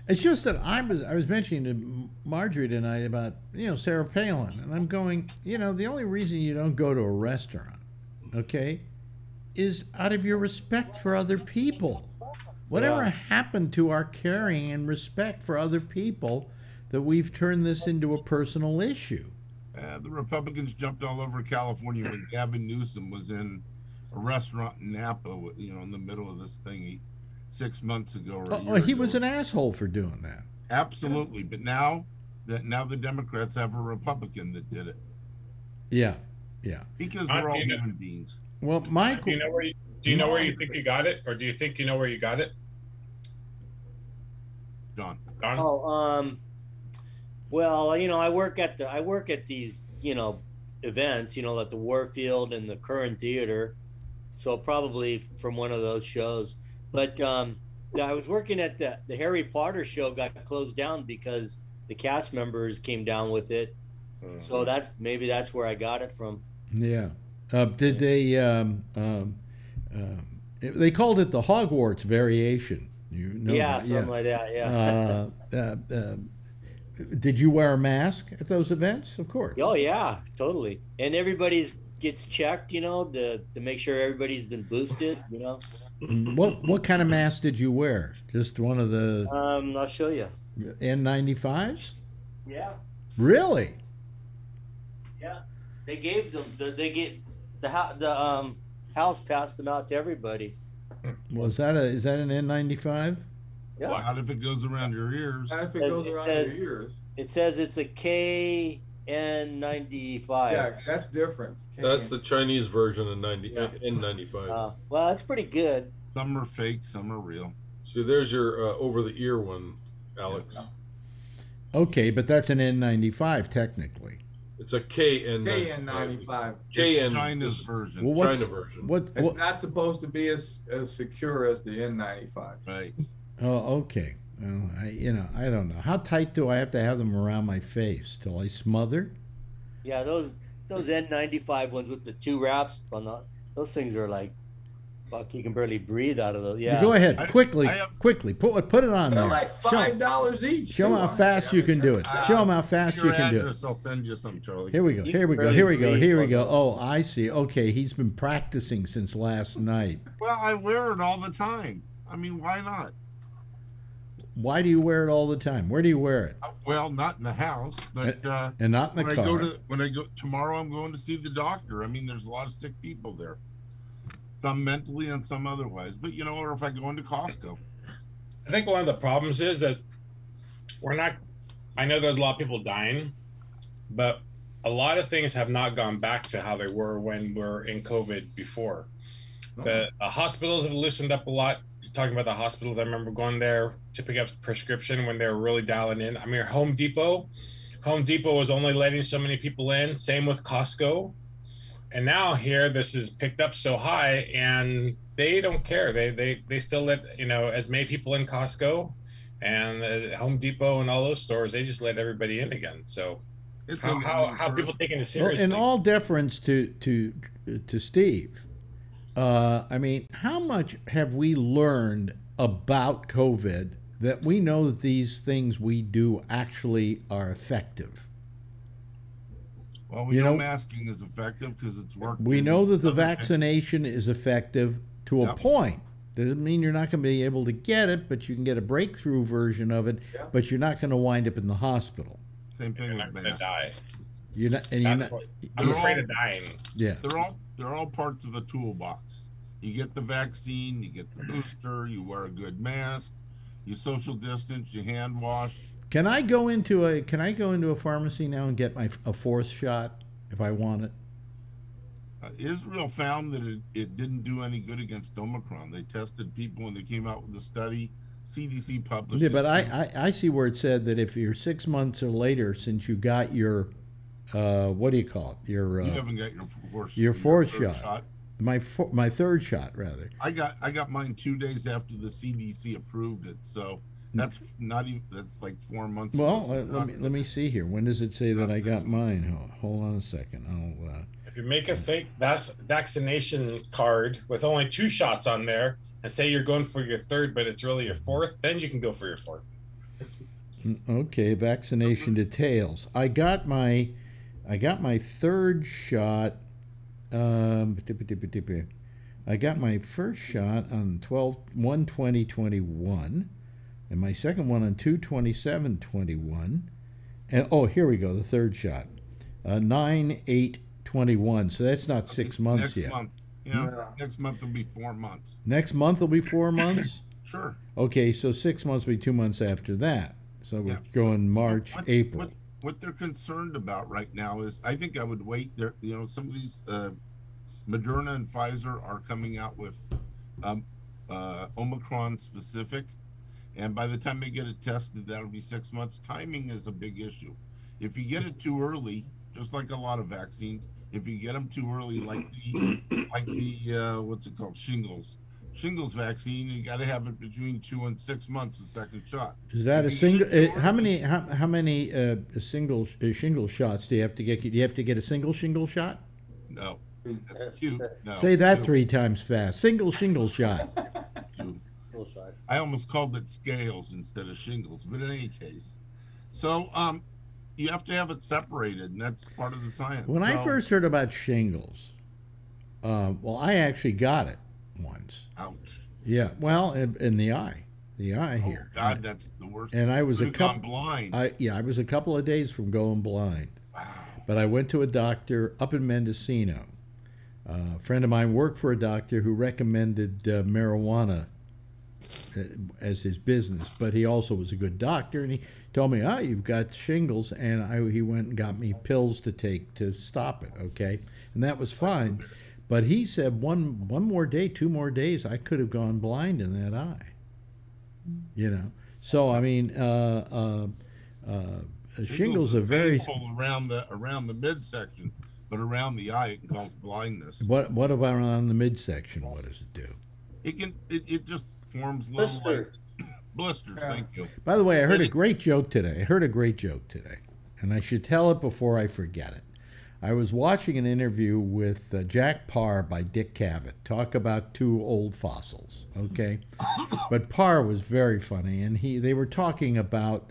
It's just that I was I was mentioning to Marjorie tonight about you know Sarah Palin, and I'm going, you know, the only reason you don't go to a restaurant, okay, is out of your respect for other people. Whatever Yeah. happened to our caring and respect for other people that we've turned this into a personal issue? Uh, the Republicans jumped all over California when Gavin Newsom was in a restaurant in Napa, you know, in the middle of this thing he, six months ago. Or a Oh, year he ago. was an asshole for doing that. Absolutely, but now that now the Democrats have a Republican that did it Yeah, yeah. because Uh, we're all you know- human beings. Well, Mike, Do you know where you, do you know where you think you got it, or do you think you know where you got it? John. Don? Oh, um, well, you know, I work at the I work at these, you know, events, you know, at the Warfield and the Curran Theater. So probably from one of those shows. But um, I was working at the the Harry Potter show got closed down because the cast members came down with it. So that's maybe that's where I got it from. Yeah. Uh, did they? Um, um, um, it- they called it the Hogwarts variation. You know yeah, that, something like that. Yeah. Uh, <laughs> uh, uh, did you wear a mask at those events? Of course. Oh yeah, totally. And everybody's gets checked, you know, to to make sure everybody's been boosted, you know. What what kind of mask did you wear? Just one of the Um, I'll show you. N95s? Yeah, Really? yeah. They gave them the they get the house the um house passed them out to everybody. Was that a is that an N95? Yeah. Not if it goes around your ears. Not if it It goes says- around your ears. It says it's a K N ninety five. Yeah, that's different. That's the Chinese version of 90 Yeah. <laughs> N95. Uh, well, that's pretty good. Some are fake, some are real. See, there's your uh, over the ear one, Alex. Okay, but that's an N95 technically. It's a KN95. KN95. KN It's China's version. Well, what's China version. what? It's what not supposed to be as, as secure as the N95. Right. oh, okay. Well, I you know I don't know how tight do I have to have them around my face till I smother? Yeah, those those N95 ones with the two wraps on the those things are like fuck you can barely breathe out of those. Yeah. Go ahead, quickly, I have- quickly put put it on They're there. like five dollars each. Show them how fast they? you can do it. Show them how fast you can do it. Uh, I'll send you some, Charlie. Here we go. Here we go. Here we go. Here we go. Oh, I see. Okay, he's been practicing since last night. Well, I wear it all the time. I mean, why not? Why do you wear it all the time? Where do you wear it? Uh, Well, not in the house, but uh, And not in the when I car. go to when I go tomorrow, I'm going to see the doctor. I mean, there's a lot of sick people there, some mentally and some otherwise. But you know, or if I go into Costco, I think one of the problems is that we're not. I know there's a lot of people dying, but a lot of things have not gone back to how they were when we're in COVID before. The uh, hospitals have loosened up a lot. Talking about the hospitals, I remember going there to pick up prescription when they were really dialing in. I mean, Home Depot, Home Depot was only letting so many people in. Same with Costco, and now here this is picked up so high, and they don't care. They they they still let you know as many people in Costco, and uh, Home Depot and all those stores. They just let everybody in again. So it's how a how, how people taking it Well, seriously? in all deference to to to Steve, uh, I mean, how much have we learned about COVID that we know that these things we do actually are effective? Well, we You know, know- masking is effective because it's working. We know that the vaccination is effective to a point. Doesn't mean you're not going to be able to get it, but you can get a breakthrough version of it. Yeah. But you're not going to wind up in the hospital. Same thing You're with not gonna masks. die. You're not, and you're not. what, I'm afraid all- of dying. Yeah. They're all they're all parts of a toolbox. You get the vaccine, you get the booster, you wear a good mask, you social distance, you hand wash. Can I go into a Can I go into a pharmacy now and get my a fourth shot if I want it? Uh, Israel found that it, it didn't do any good against Omicron. They tested people and they came out with the study. CDC published Yeah, it. but I, I, I see where it said that if you're six months or later since you got your, uh, what do you call it? Your you uh, haven't got your fourth, your fourth third shot. my fo- my third shot rather. I got I got mine two days after the CDC approved it, so that's not even that's like four months. Well, ago, so let not me let me see here. When does it say that I got mine? Hold, hold on a second. I'll. Uh, If you make a fake vac- vaccination card with only two shots on there and say you're going for your third, but it's really your fourth, then you can go for your fourth. Okay, vaccination details. I got my, I got my third shot. Um, I got my first shot on 12 1 20 21 and my second one on 2 27 21 and oh here we go the third shot uh, 9 8 21 so that's not six months next yet month. Yeah, next month will be four months. next month will be four <coughs> months Sure. okay so six months will be two months after that so we're Yeah. going march What- april What, what they're concerned about right now is, I think I would wait. There, you know, some of these, uh, Moderna and Pfizer are coming out with um, uh, Omicron specific, and by the time they get it tested, that'll be six months. Timing is a big issue. If you get it too early, just like a lot of vaccines, if you get them too early, like the like the uh, what's it called, shingles. Shingles vaccine, you got to have it between two and six months. The second shot. Is that a If you single? Uh, how many? How, how many uh, single uh, shingle shots do you have to get? Do you have to get a single shingle shot? No, that's cute. No, Say that two. three times fast. Single shingle <laughs> shot. Full shot. I almost called it scales instead of shingles, but in any case, so um, you have to have it separated, and that's part of the science. When I first heard about shingles, uh, well, I actually got it once. ouch, Yeah, well, in, in the eye, the eye here. Oh, God, that's the worst. and I was a couple. blind. I yeah, I was a couple of days from going blind. Wow. But I went to a doctor up in Mendocino. Uh, a friend of mine worked for a doctor who recommended uh, marijuana uh, as his business, but he also was a good doctor, and he told me, "Ah, you've got shingles," and I, he went and got me pills to take to stop it. Okay, and that was fine. But he said one one more day, two more days, I could have gone blind in that eye. You know, so I mean, uh, uh, uh, shingles are very. painful around the around the midsection, but around the eye it can cause blindness. What what about around the midsection? What does it do? It can it, it just forms little Blisters. like blisters. <coughs> Thank you. By the way, I heard a great joke today. I heard a great joke today, and I should tell it before I forget it. I was watching an interview with uh, Jack Paar by Dick Cavett. Talk about two old fossils, okay? but Paar was very funny, and he they were talking about,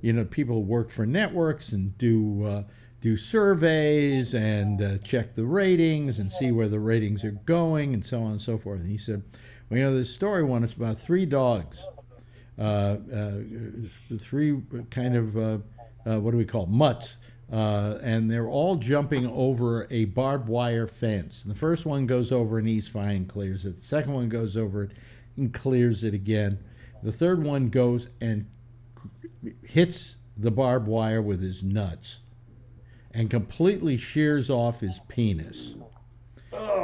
you know, people who work for networks and do uh, do surveys and uh, check the ratings and see where the ratings are going and so on and so forth. And he said, well, you know, this story one is about three dogs uh, uh, three kind of uh, uh, what do we call it? mutts, uh, and they're all jumping over a barbed wire fence. And the first one goes over and he's fine, clears it. The second one goes over it and clears it again. The third one goes and hits the barbed wire with his nuts and completely shears off his penis.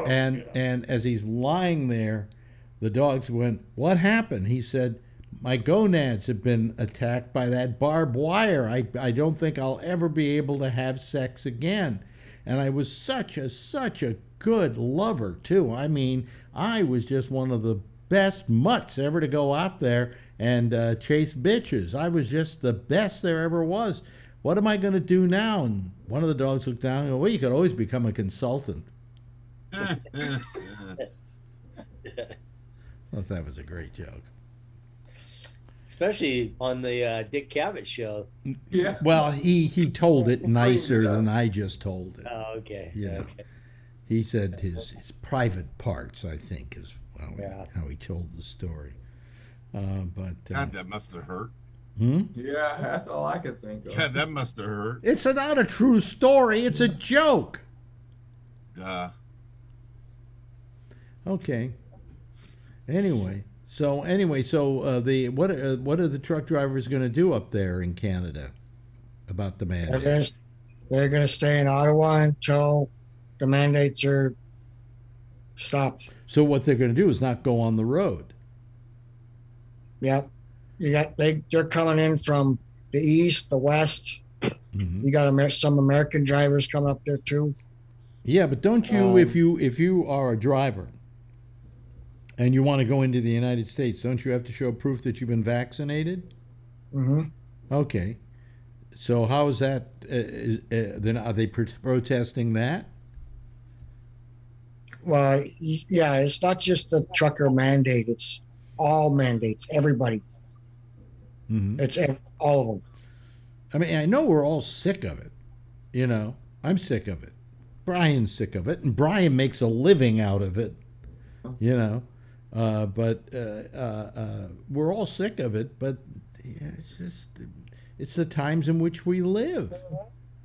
and and as he's lying there, the dogs went, "What happened?" He said, "My gonads have been attacked by that barbed wire. I I don't think I'll ever be able to have sex again." And I was such a such a good lover too. I mean, I was just one of the best mutts ever to go out there and uh, chase bitches. I was just the best there ever was. What am I going to do now? And one of the dogs looked down and go, Well, you could always become a consultant. <laughs> I thought that was a great joke. Especially on the uh, Dick Cavett show. Yeah. Well, he, he told it nicer than I just told it. Oh, okay. Yeah. Okay. he said his, his private parts, I think, is how he, how he told the story. Uh, but uh, God, that must have hurt. hmm? Yeah, that's all I could think of. God, that must have hurt. it's not a true story. It's a joke. Uh, Okay. Anyway, so anyway, so uh, the what uh, what are the truck drivers going to do up there in Canada about the They're gonna, they're gonna stay in Ottawa until the mandates are stopped. So what they're going to do is not go on the road. Yep. You got they they're coming in from the east, the west. Mhm. You got Amer- some American drivers coming up there too. Yeah, but don't you Um, if you if you are a driver and you want to go into the United States, don't you have to show proof that you've been vaccinated? hmm Okay. So how is that? Uh, is, uh, then are they pro- protesting that? Well, yeah, it's not just the trucker mandate; it's all mandates. Everybody. Mm-hmm. It's all of them. I mean, I know we're all sick of it. You know, I'm sick of it. Brian's sick of it, and Brian makes a living out of it. You know, uh, but uh, uh, uh, we're all sick of it. But yeah, it's just it's the times in which we live.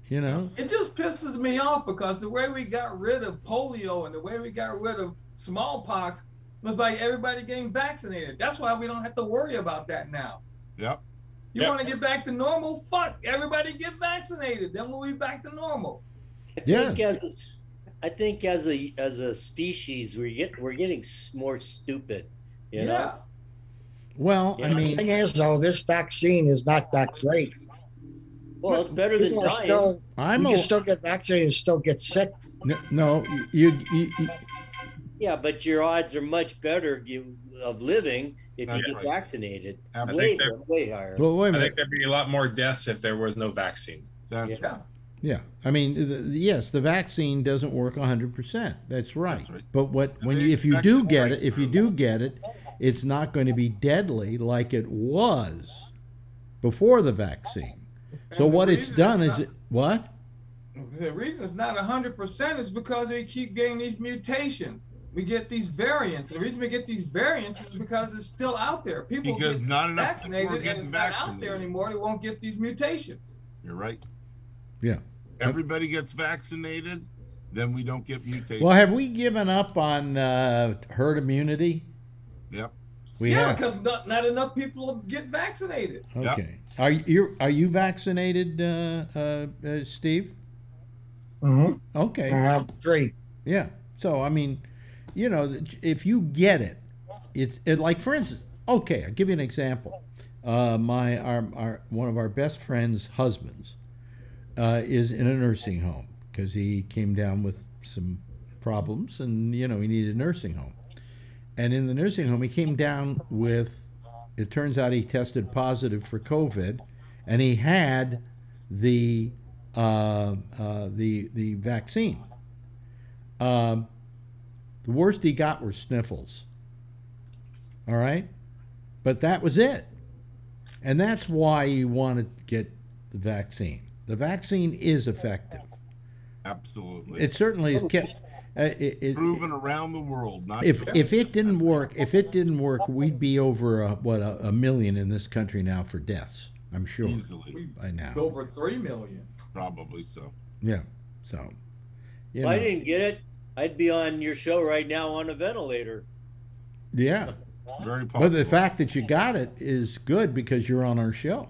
You know. It just pisses me off because the way we got rid of polio and the way we got rid of smallpox was by everybody getting vaccinated. That's why we don't have to worry about that now. Yep. You Yep. want to get back to normal? Fuck, everybody get vaccinated. Then we'll be back to normal. I think as a, s- I think as a as a species, we're get we're getting more stupid. You know. Yeah. Well, I Yeah. mean, The thing is, though, this vaccine is not that great. Well, it's better than People are dying. still, I'm you a, can still get vaccinated and still get sick. no, no, you, you, you Yeah, but your odds are much better you, of living if you get right. vaccinated. Way, think way higher. well, wait a minute. think there'd be a lot more deaths if there was no vaccine. That's Yeah. Yeah, I mean, the, the- yes, the vaccine doesn't work 100%. That's right. That's right. But what And when you, if you do get it, if you do get it, it's not going to be deadly like it was before the vaccine. So the what it's done it's is it, what? The reason it's not 100% is because they keep getting these mutations. We get these variants. The reason we get these variants is because it's still out there. People Because get not enough people are vaccinated and getting it's not out vaccinated. there anymore. They won't get these mutations. You're right. Yeah. Everybody gets vaccinated, then we don't get mutated. Well, have we given up on uh, herd immunity? Yep. We yeah, have. because not, not enough people get vaccinated. Yep. Okay. Are you are you vaccinated, uh, uh, uh, Steve? hmm Okay. I have three. Yeah. So I mean, you know, if you get it, it's it, like for instance. Okay, I'll give you an example. Uh, my our, our one of our best friends' husbands uh, is in a nursing home because he came down with some problems and you know he needed a nursing home. And in the nursing home, he came down with. It turns out he tested positive for COVID, and he had the uh, uh, the the vaccine. Um, the worst he got were sniffles. All right, but that was it, and that's why you want to get the vaccine. The vaccine is effective. Absolutely. It certainly is kept. Uh, it, it, proven around the world. Not if if it didn't work, if it didn't work, we'd be over a, what a, a million in this country now for deaths. I'm sure easily, by now. Over 3 million. probably so. Yeah. So. You if I didn't get it, I'd be on your show right now on a ventilator. yeah. Very possible. But the fact that you got it is good because you're on our show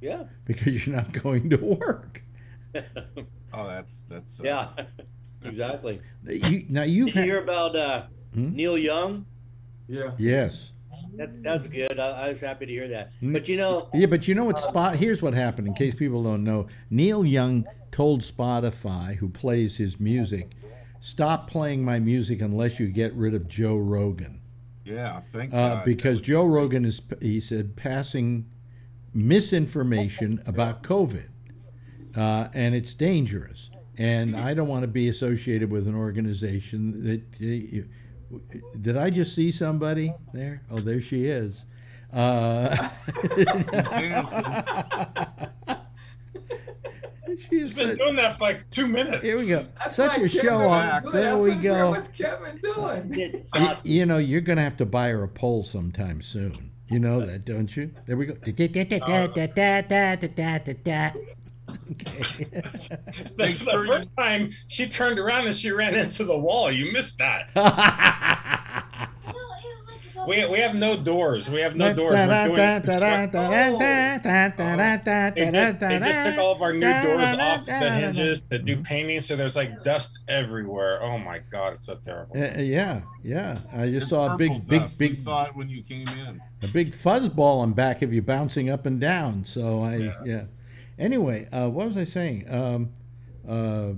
Yeah. <laughs> because you're not going to work. <laughs> oh, that's that's. Uh, Yeah. <laughs> exactly. You, now you've Did you hear about uh, Hmm? Neil Young? Yeah. yes. That, that's good. I, I was happy to hear that. But you know, Yeah, but you know what? Spot. Here's what happened. In case people don't know, Neil Young told Spotify, who plays his music, "Stop playing my music unless you get rid of Joe Rogan." Yeah. Thank uh, God. because Joe Rogan is, he said, passing misinformation about COVID, uh, and it's dangerous. And I don't want to be associated with an organization that. Uh, did I just see somebody there? Oh, there she is. Uh, <laughs> She's been doing that for like two minutes. Here we go. That's Such a Kevin show off. There I we go. What's Kevin doing? Y- You know, you're going to have to buy her a pole sometime soon. You know that, don't you? There we go. Okay. Uh, <laughs> the, <laughs> the first time she turned around and she ran into the wall. You missed that. <laughs> We, we have no doors. We have no doors. We're doing construct- They just, they just took all of our new doors off the hinges to do painting, so there's like dust everywhere. Oh my god, it's so terrible. Uh, yeah, yeah. I just It's saw a purple big, big, dust. We saw it when you came in. a big fuzz ball on back of you bouncing up and down. So I, yeah. Yeah. Anyway, uh, what was I saying? Um, uh,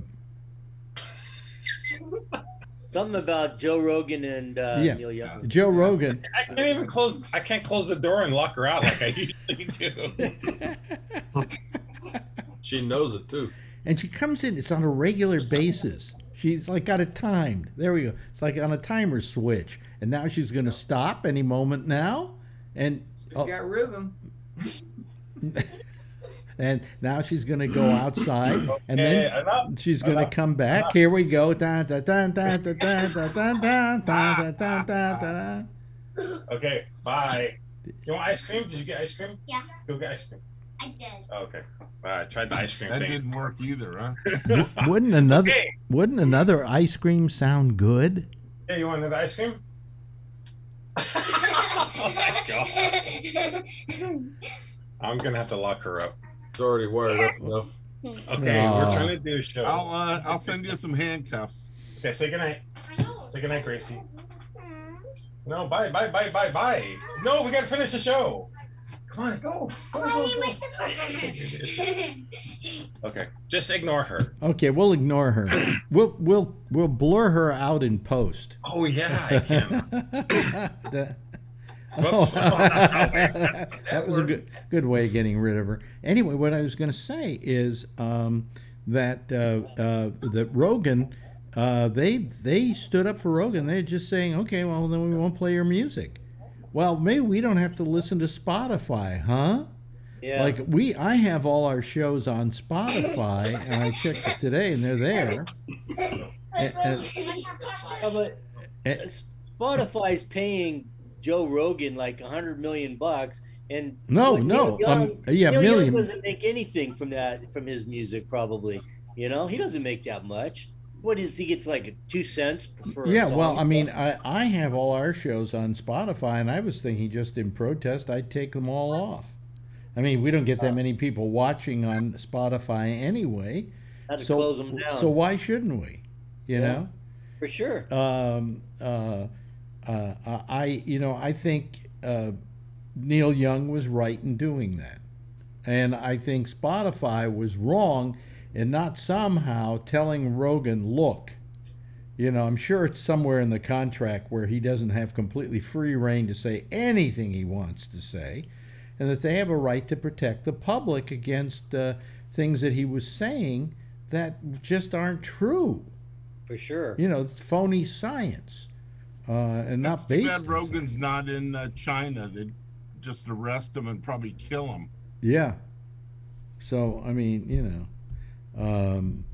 Something about Joe Rogan and uh, Yeah. Neil Young. Joe Rogan. I can't even close. I can't close the door and lock her out like I <laughs> usually do. <laughs> She knows it too. and she comes in. It's on a regular basis. She's like got it timed. There we go. It's like on a timer switch, and now she's going to stop any moment now, and She's oh, got rhythm. <laughs> and now she's going to go outside, okay, and then enough, she's going to come back. Enough. Here we go. Okay, bye. You want ice cream? Did you get ice cream? Yeah. Go get ice cream. I did. Okay. Wow, I tried the ice cream that thing. didn't work either, huh? wouldn't another okay. wouldn't another ice cream sound good? Hey, you want another ice cream? oh my god. I'm gonna have to lock her up. It's already wired up enough. Okay, Aw. we're trying to do a show. I'll uh, I'll send you some handcuffs. Okay, say goodnight. Say goodnight, Gracie. No, bye, bye, bye, bye, bye. No, we gotta finish the show. Come on, go. Go, go, go. Okay, just ignore her. Okay, we'll ignore her. We'll we'll we'll blur her out in post. Oh yeah, I can. <laughs> That- Whoops. <laughs> <laughs> that was a good good way of getting rid of her. Anyway, what I was going to say is um, that uh, uh, that Rogan, uh, they they stood up for Rogan. They're just saying, okay, well then we won't play your music. Well, maybe we don't have to listen to Spotify, huh? Yeah. Like we, I have all our shows on Spotify, and I checked it today, and they're there. And- and- Yeah, but Eh. S- Spotify's paying Joe Rogan like a hundred million bucks, and No, no, Neil Young, um, yeah, Neil million. Young doesn't make anything from that from his music, probably. You know, he doesn't make that much. What is he gets like two cents for? a Yeah, well. I mean, I, I have all our shows on Spotify, and I was thinking just in protest, I'd take them all off. I mean, we don't get that many people watching on Spotify anyway. So, close 'em down. So why shouldn't we? You Yeah, for sure. Um, uh, uh, I, you know, I think uh, Neil Young was right in doing that. And I think Spotify was wrong in not somehow telling Rogan, look, you know, I'm sure it's somewhere in the contract where he doesn't have completely free reign to say anything he wants to say, and that they have a right to protect the public against uh, things that he was saying that just aren't true. For sure. You know, it's phony science, uh, and not Too based. bad on Rogan's not in uh, China. They'd just arrest him and probably kill him. Yeah. So I mean, you know, um,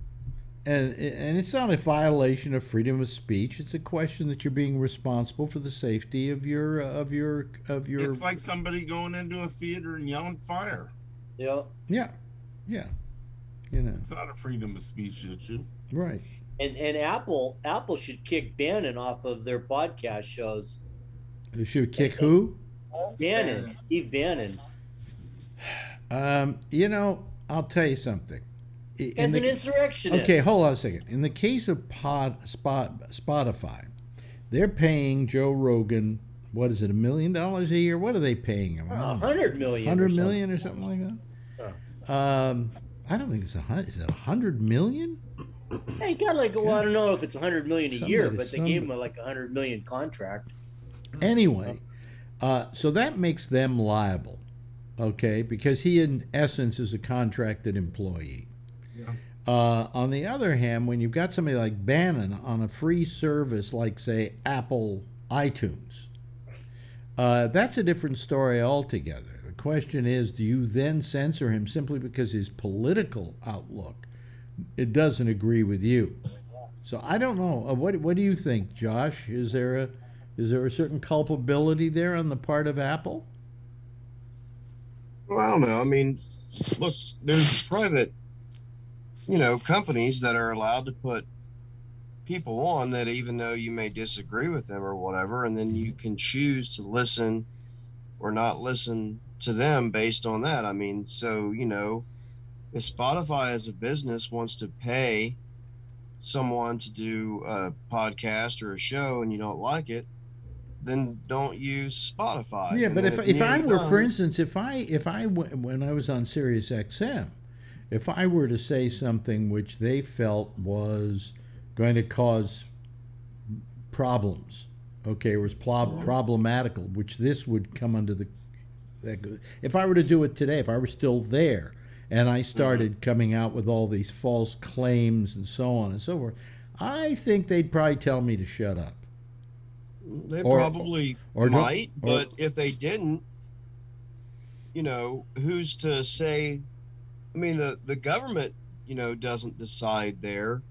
and and it's not a violation of freedom of speech. It's a question that you're being responsible for the safety of your of your of your. It's like somebody going into a theater and yelling fire. Yeah. Yeah, yeah. You know, It's not a freedom of speech issue. right. And and Apple Apple should kick Bannon off of their podcast shows. They should kick who? Bannon, Steve Bannon. Um, you know, I'll tell you something. I- in As the- an insurrectionist. Okay, hold on a second. In the case of Pod Spot Spotify, they're paying Joe Rogan what is it, a million dollars a year? What are they paying him? A hundred million. or Hundred something. or something like that. Um, I don't think it's a hundred. Is it a hundred million? Hey, he got like well, I don't know if it's a hundred million a year, but they gave him a, like a hundred million contract. Anyway, uh, so that makes them liable, okay? Because he, in essence, is a contracted employee. Uh, on the other hand, when you've got somebody like Bannon on a free service like, say, Apple iTunes, uh, that's a different story altogether. The question is, do you then censor him simply because his political outlook it doesn't agree with you? So I don't know. Uh, what what do you think, Josh? Is there a is there a certain culpability there on the part of Apple? Well, I don't know. I mean, look, there's private, you know, companies that are allowed to put people on that even though you may disagree with them or whatever, and then you can choose to listen or not listen to them based on that. I mean, so you know, if Spotify as a business wants to pay someone to do a podcast or a show and you don't like it, then don't use Spotify. Yeah, but if, if I were, for instance, if I if I when I was on Sirius XM, if I were to say something which they felt was going to cause problems, okay, was plob- mm-hmm. problematical, which this would come under the. If I were to do it today, if I were still there, and I started coming out with all these false claims and so on and so forth, I think they'd probably tell me to shut up. They Or- probably or don't- might, or- but if they didn't, you know, who's to say? I mean, the the government, you know, doesn't decide there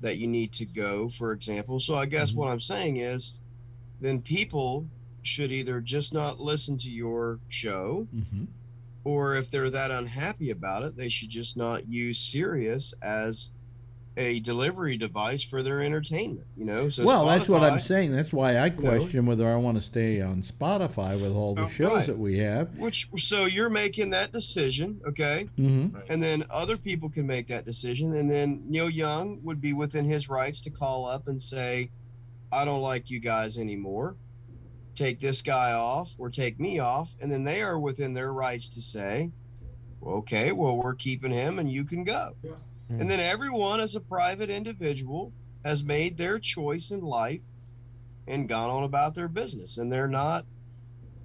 that you need to go, for example. So I guess Mm-hmm. what I'm saying is, then people should either just not listen to your show, Mm-hmm. Or if they're that unhappy about it, they should just not use Sirius as a delivery device for their entertainment. You know, so well, that's what I'm saying. That's why I you know. question whether I want to stay on Spotify with all the Oh, shows right. that we have. Which so you're making that decision, okay? Mhm. And then other people can make that decision, and then Neil Young would be within his rights to call up and say, "I don't like you guys anymore. Take this guy off, or take me off." And then they are within their rights to say, "Okay, well we're keeping him, and you can go." And then everyone, as a private individual, has made their choice in life and gone on about their business, and they're not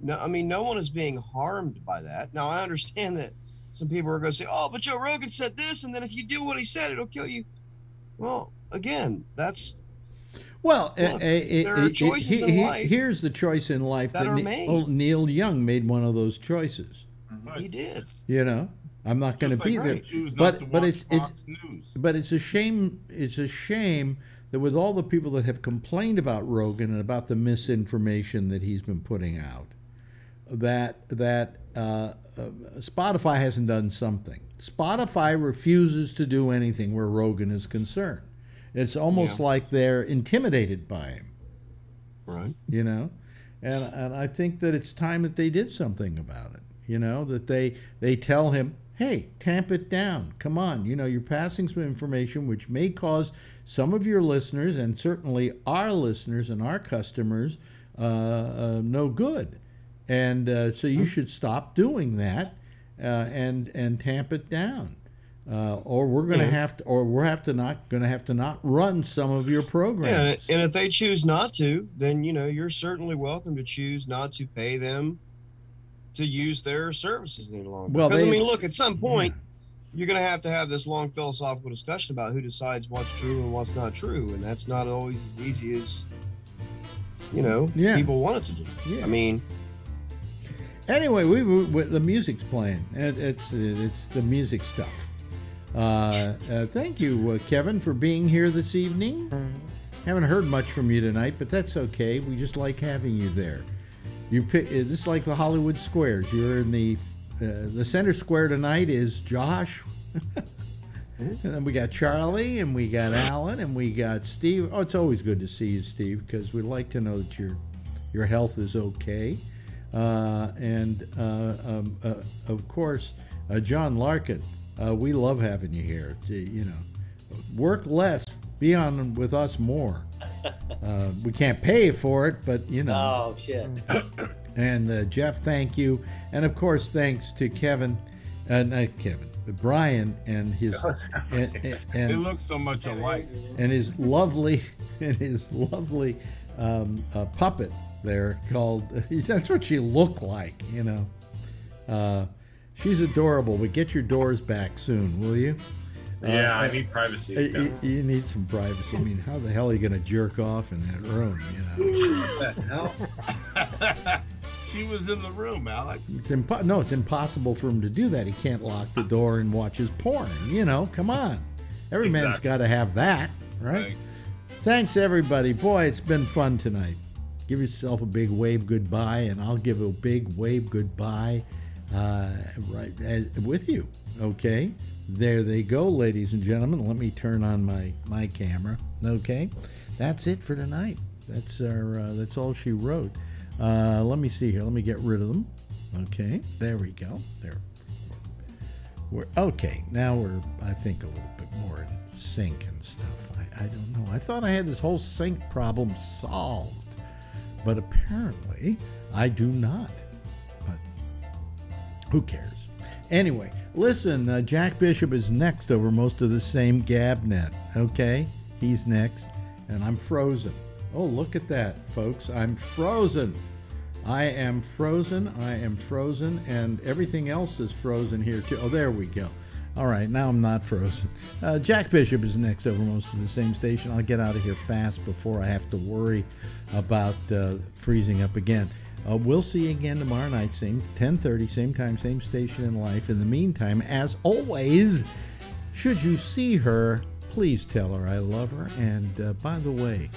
no, I mean, no one is being harmed by that. Now, I understand that some people are going to say, "Oh, but Joe Rogan said this, and then if you do what he said, it'll kill you." Well, again, that's Well, Look, uh, uh, there uh, are uh, choices he- in he- life here's the choice in life that that, are Ne- made. oh, Neil Young made one of those choices. he did. You know, I'm not going to be like there, I choose not but but watch it's it's News. but it's a shame. It's a shame that with all the people that have complained about Rogan and about the misinformation that he's been putting out, that that uh, uh, Spotify hasn't done something. Spotify refuses to do anything where Rogan is concerned. It's almost Yeah. like they're intimidated by him. Right. you know? And and i think that it's time that they did something about it you know? That they they tell him hey tamp it down. Come on. You know you're passing some information which may cause some of your listeners and certainly our listeners and our customers uh, uh, no good. And uh, so you should stop doing that uh, and and tamp it down uh, or we're going to Yeah. have to or we're have to not going to have to not run some of your programs Yeah, and, and if they choose not to, then you know you're certainly welcome to choose not to pay them to use their services any longer. Well, because I mean, look, at some point you're going to have to have this long philosophical discussion about who decides what's true and what's not true, and that's not always as easy as you know Yeah. people want it to be. Yeah. I mean, Anyway, we, we, we- the music's playing. It, it's it's the music stuff. Uh, uh, thank you, uh, Kevin, for being here this evening. Haven't heard much from you tonight, but that's okay. We just like having you there. You pick. uh, This is like the Hollywood Squares. You're in the uh, the center square tonight is Josh. <laughs> And then we got Charlie, and we got Alan, and we got Steve. Oh, it's always good to see you, Steve, because we like to know that your your health is okay. And um, of course, John Larkin. Uh, we love having you here. Gee, You know, work less, be on with us more. <laughs> Uh, we can't pay for it, but you know. Oh shit. <clears throat> And uh, Jeff, thank you. And of course, thanks to Kevin, uh, not Kevin, but Brian and his <laughs> and, and, They look so much alike. and his lovely <laughs> and his lovely um, uh, puppet there called. That's what she looked like, you know. Uh, she's adorable. But get your doors back soon, will you? Yeah, Uh, I need privacy. uh, You, you need some privacy. I mean, how the hell are you going to jerk off in that room? You know, <laughs> she was in the room, Alex. it's impo- no, it's impossible for him to do that. He can't lock the door and watch his porn. You know, come on. Every man's got to have that, right? Right. Thanks, everybody. Boy, it's been fun tonight. Give yourself a big wave goodbye, and I'll give a big wave goodbye uh, right as, with you. Okay, there they go, ladies and gentlemen. Let me turn on my my camera. Okay, that's it for tonight. That's our. Uh, that's all she wrote. Uh, let me see here. Let me get rid of them. Okay, there we go. There. We're okay. Now we're, I think, a little bit more in sync and stuff. I, I don't know. I thought I had this whole sync problem solved, but apparently I do not. Who cares? Anyway, listen. Uh, Jack Bishop is next over most of the same GabNet. Okay, he's next, and I'm frozen. Oh, look at that, folks. I'm frozen. I am frozen. I am frozen, and everything else is frozen here too. Oh, there we go. All right, now I'm not <laughs> frozen. Uh, Jack Bishop is next over most of the same station. I'll get out of here fast before I have to worry about uh, freezing up again. Uh, we'll see you again tomorrow night, same 10:30, same time, same station in life. In the meantime, as always, should you see her, please tell her I love her. And uh, by the way,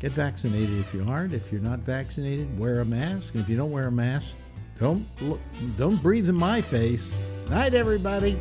Get vaccinated if you aren't. If you're not vaccinated, wear a mask. And if you don't wear a mask, don't look, don't breathe in my face. Night, everybody.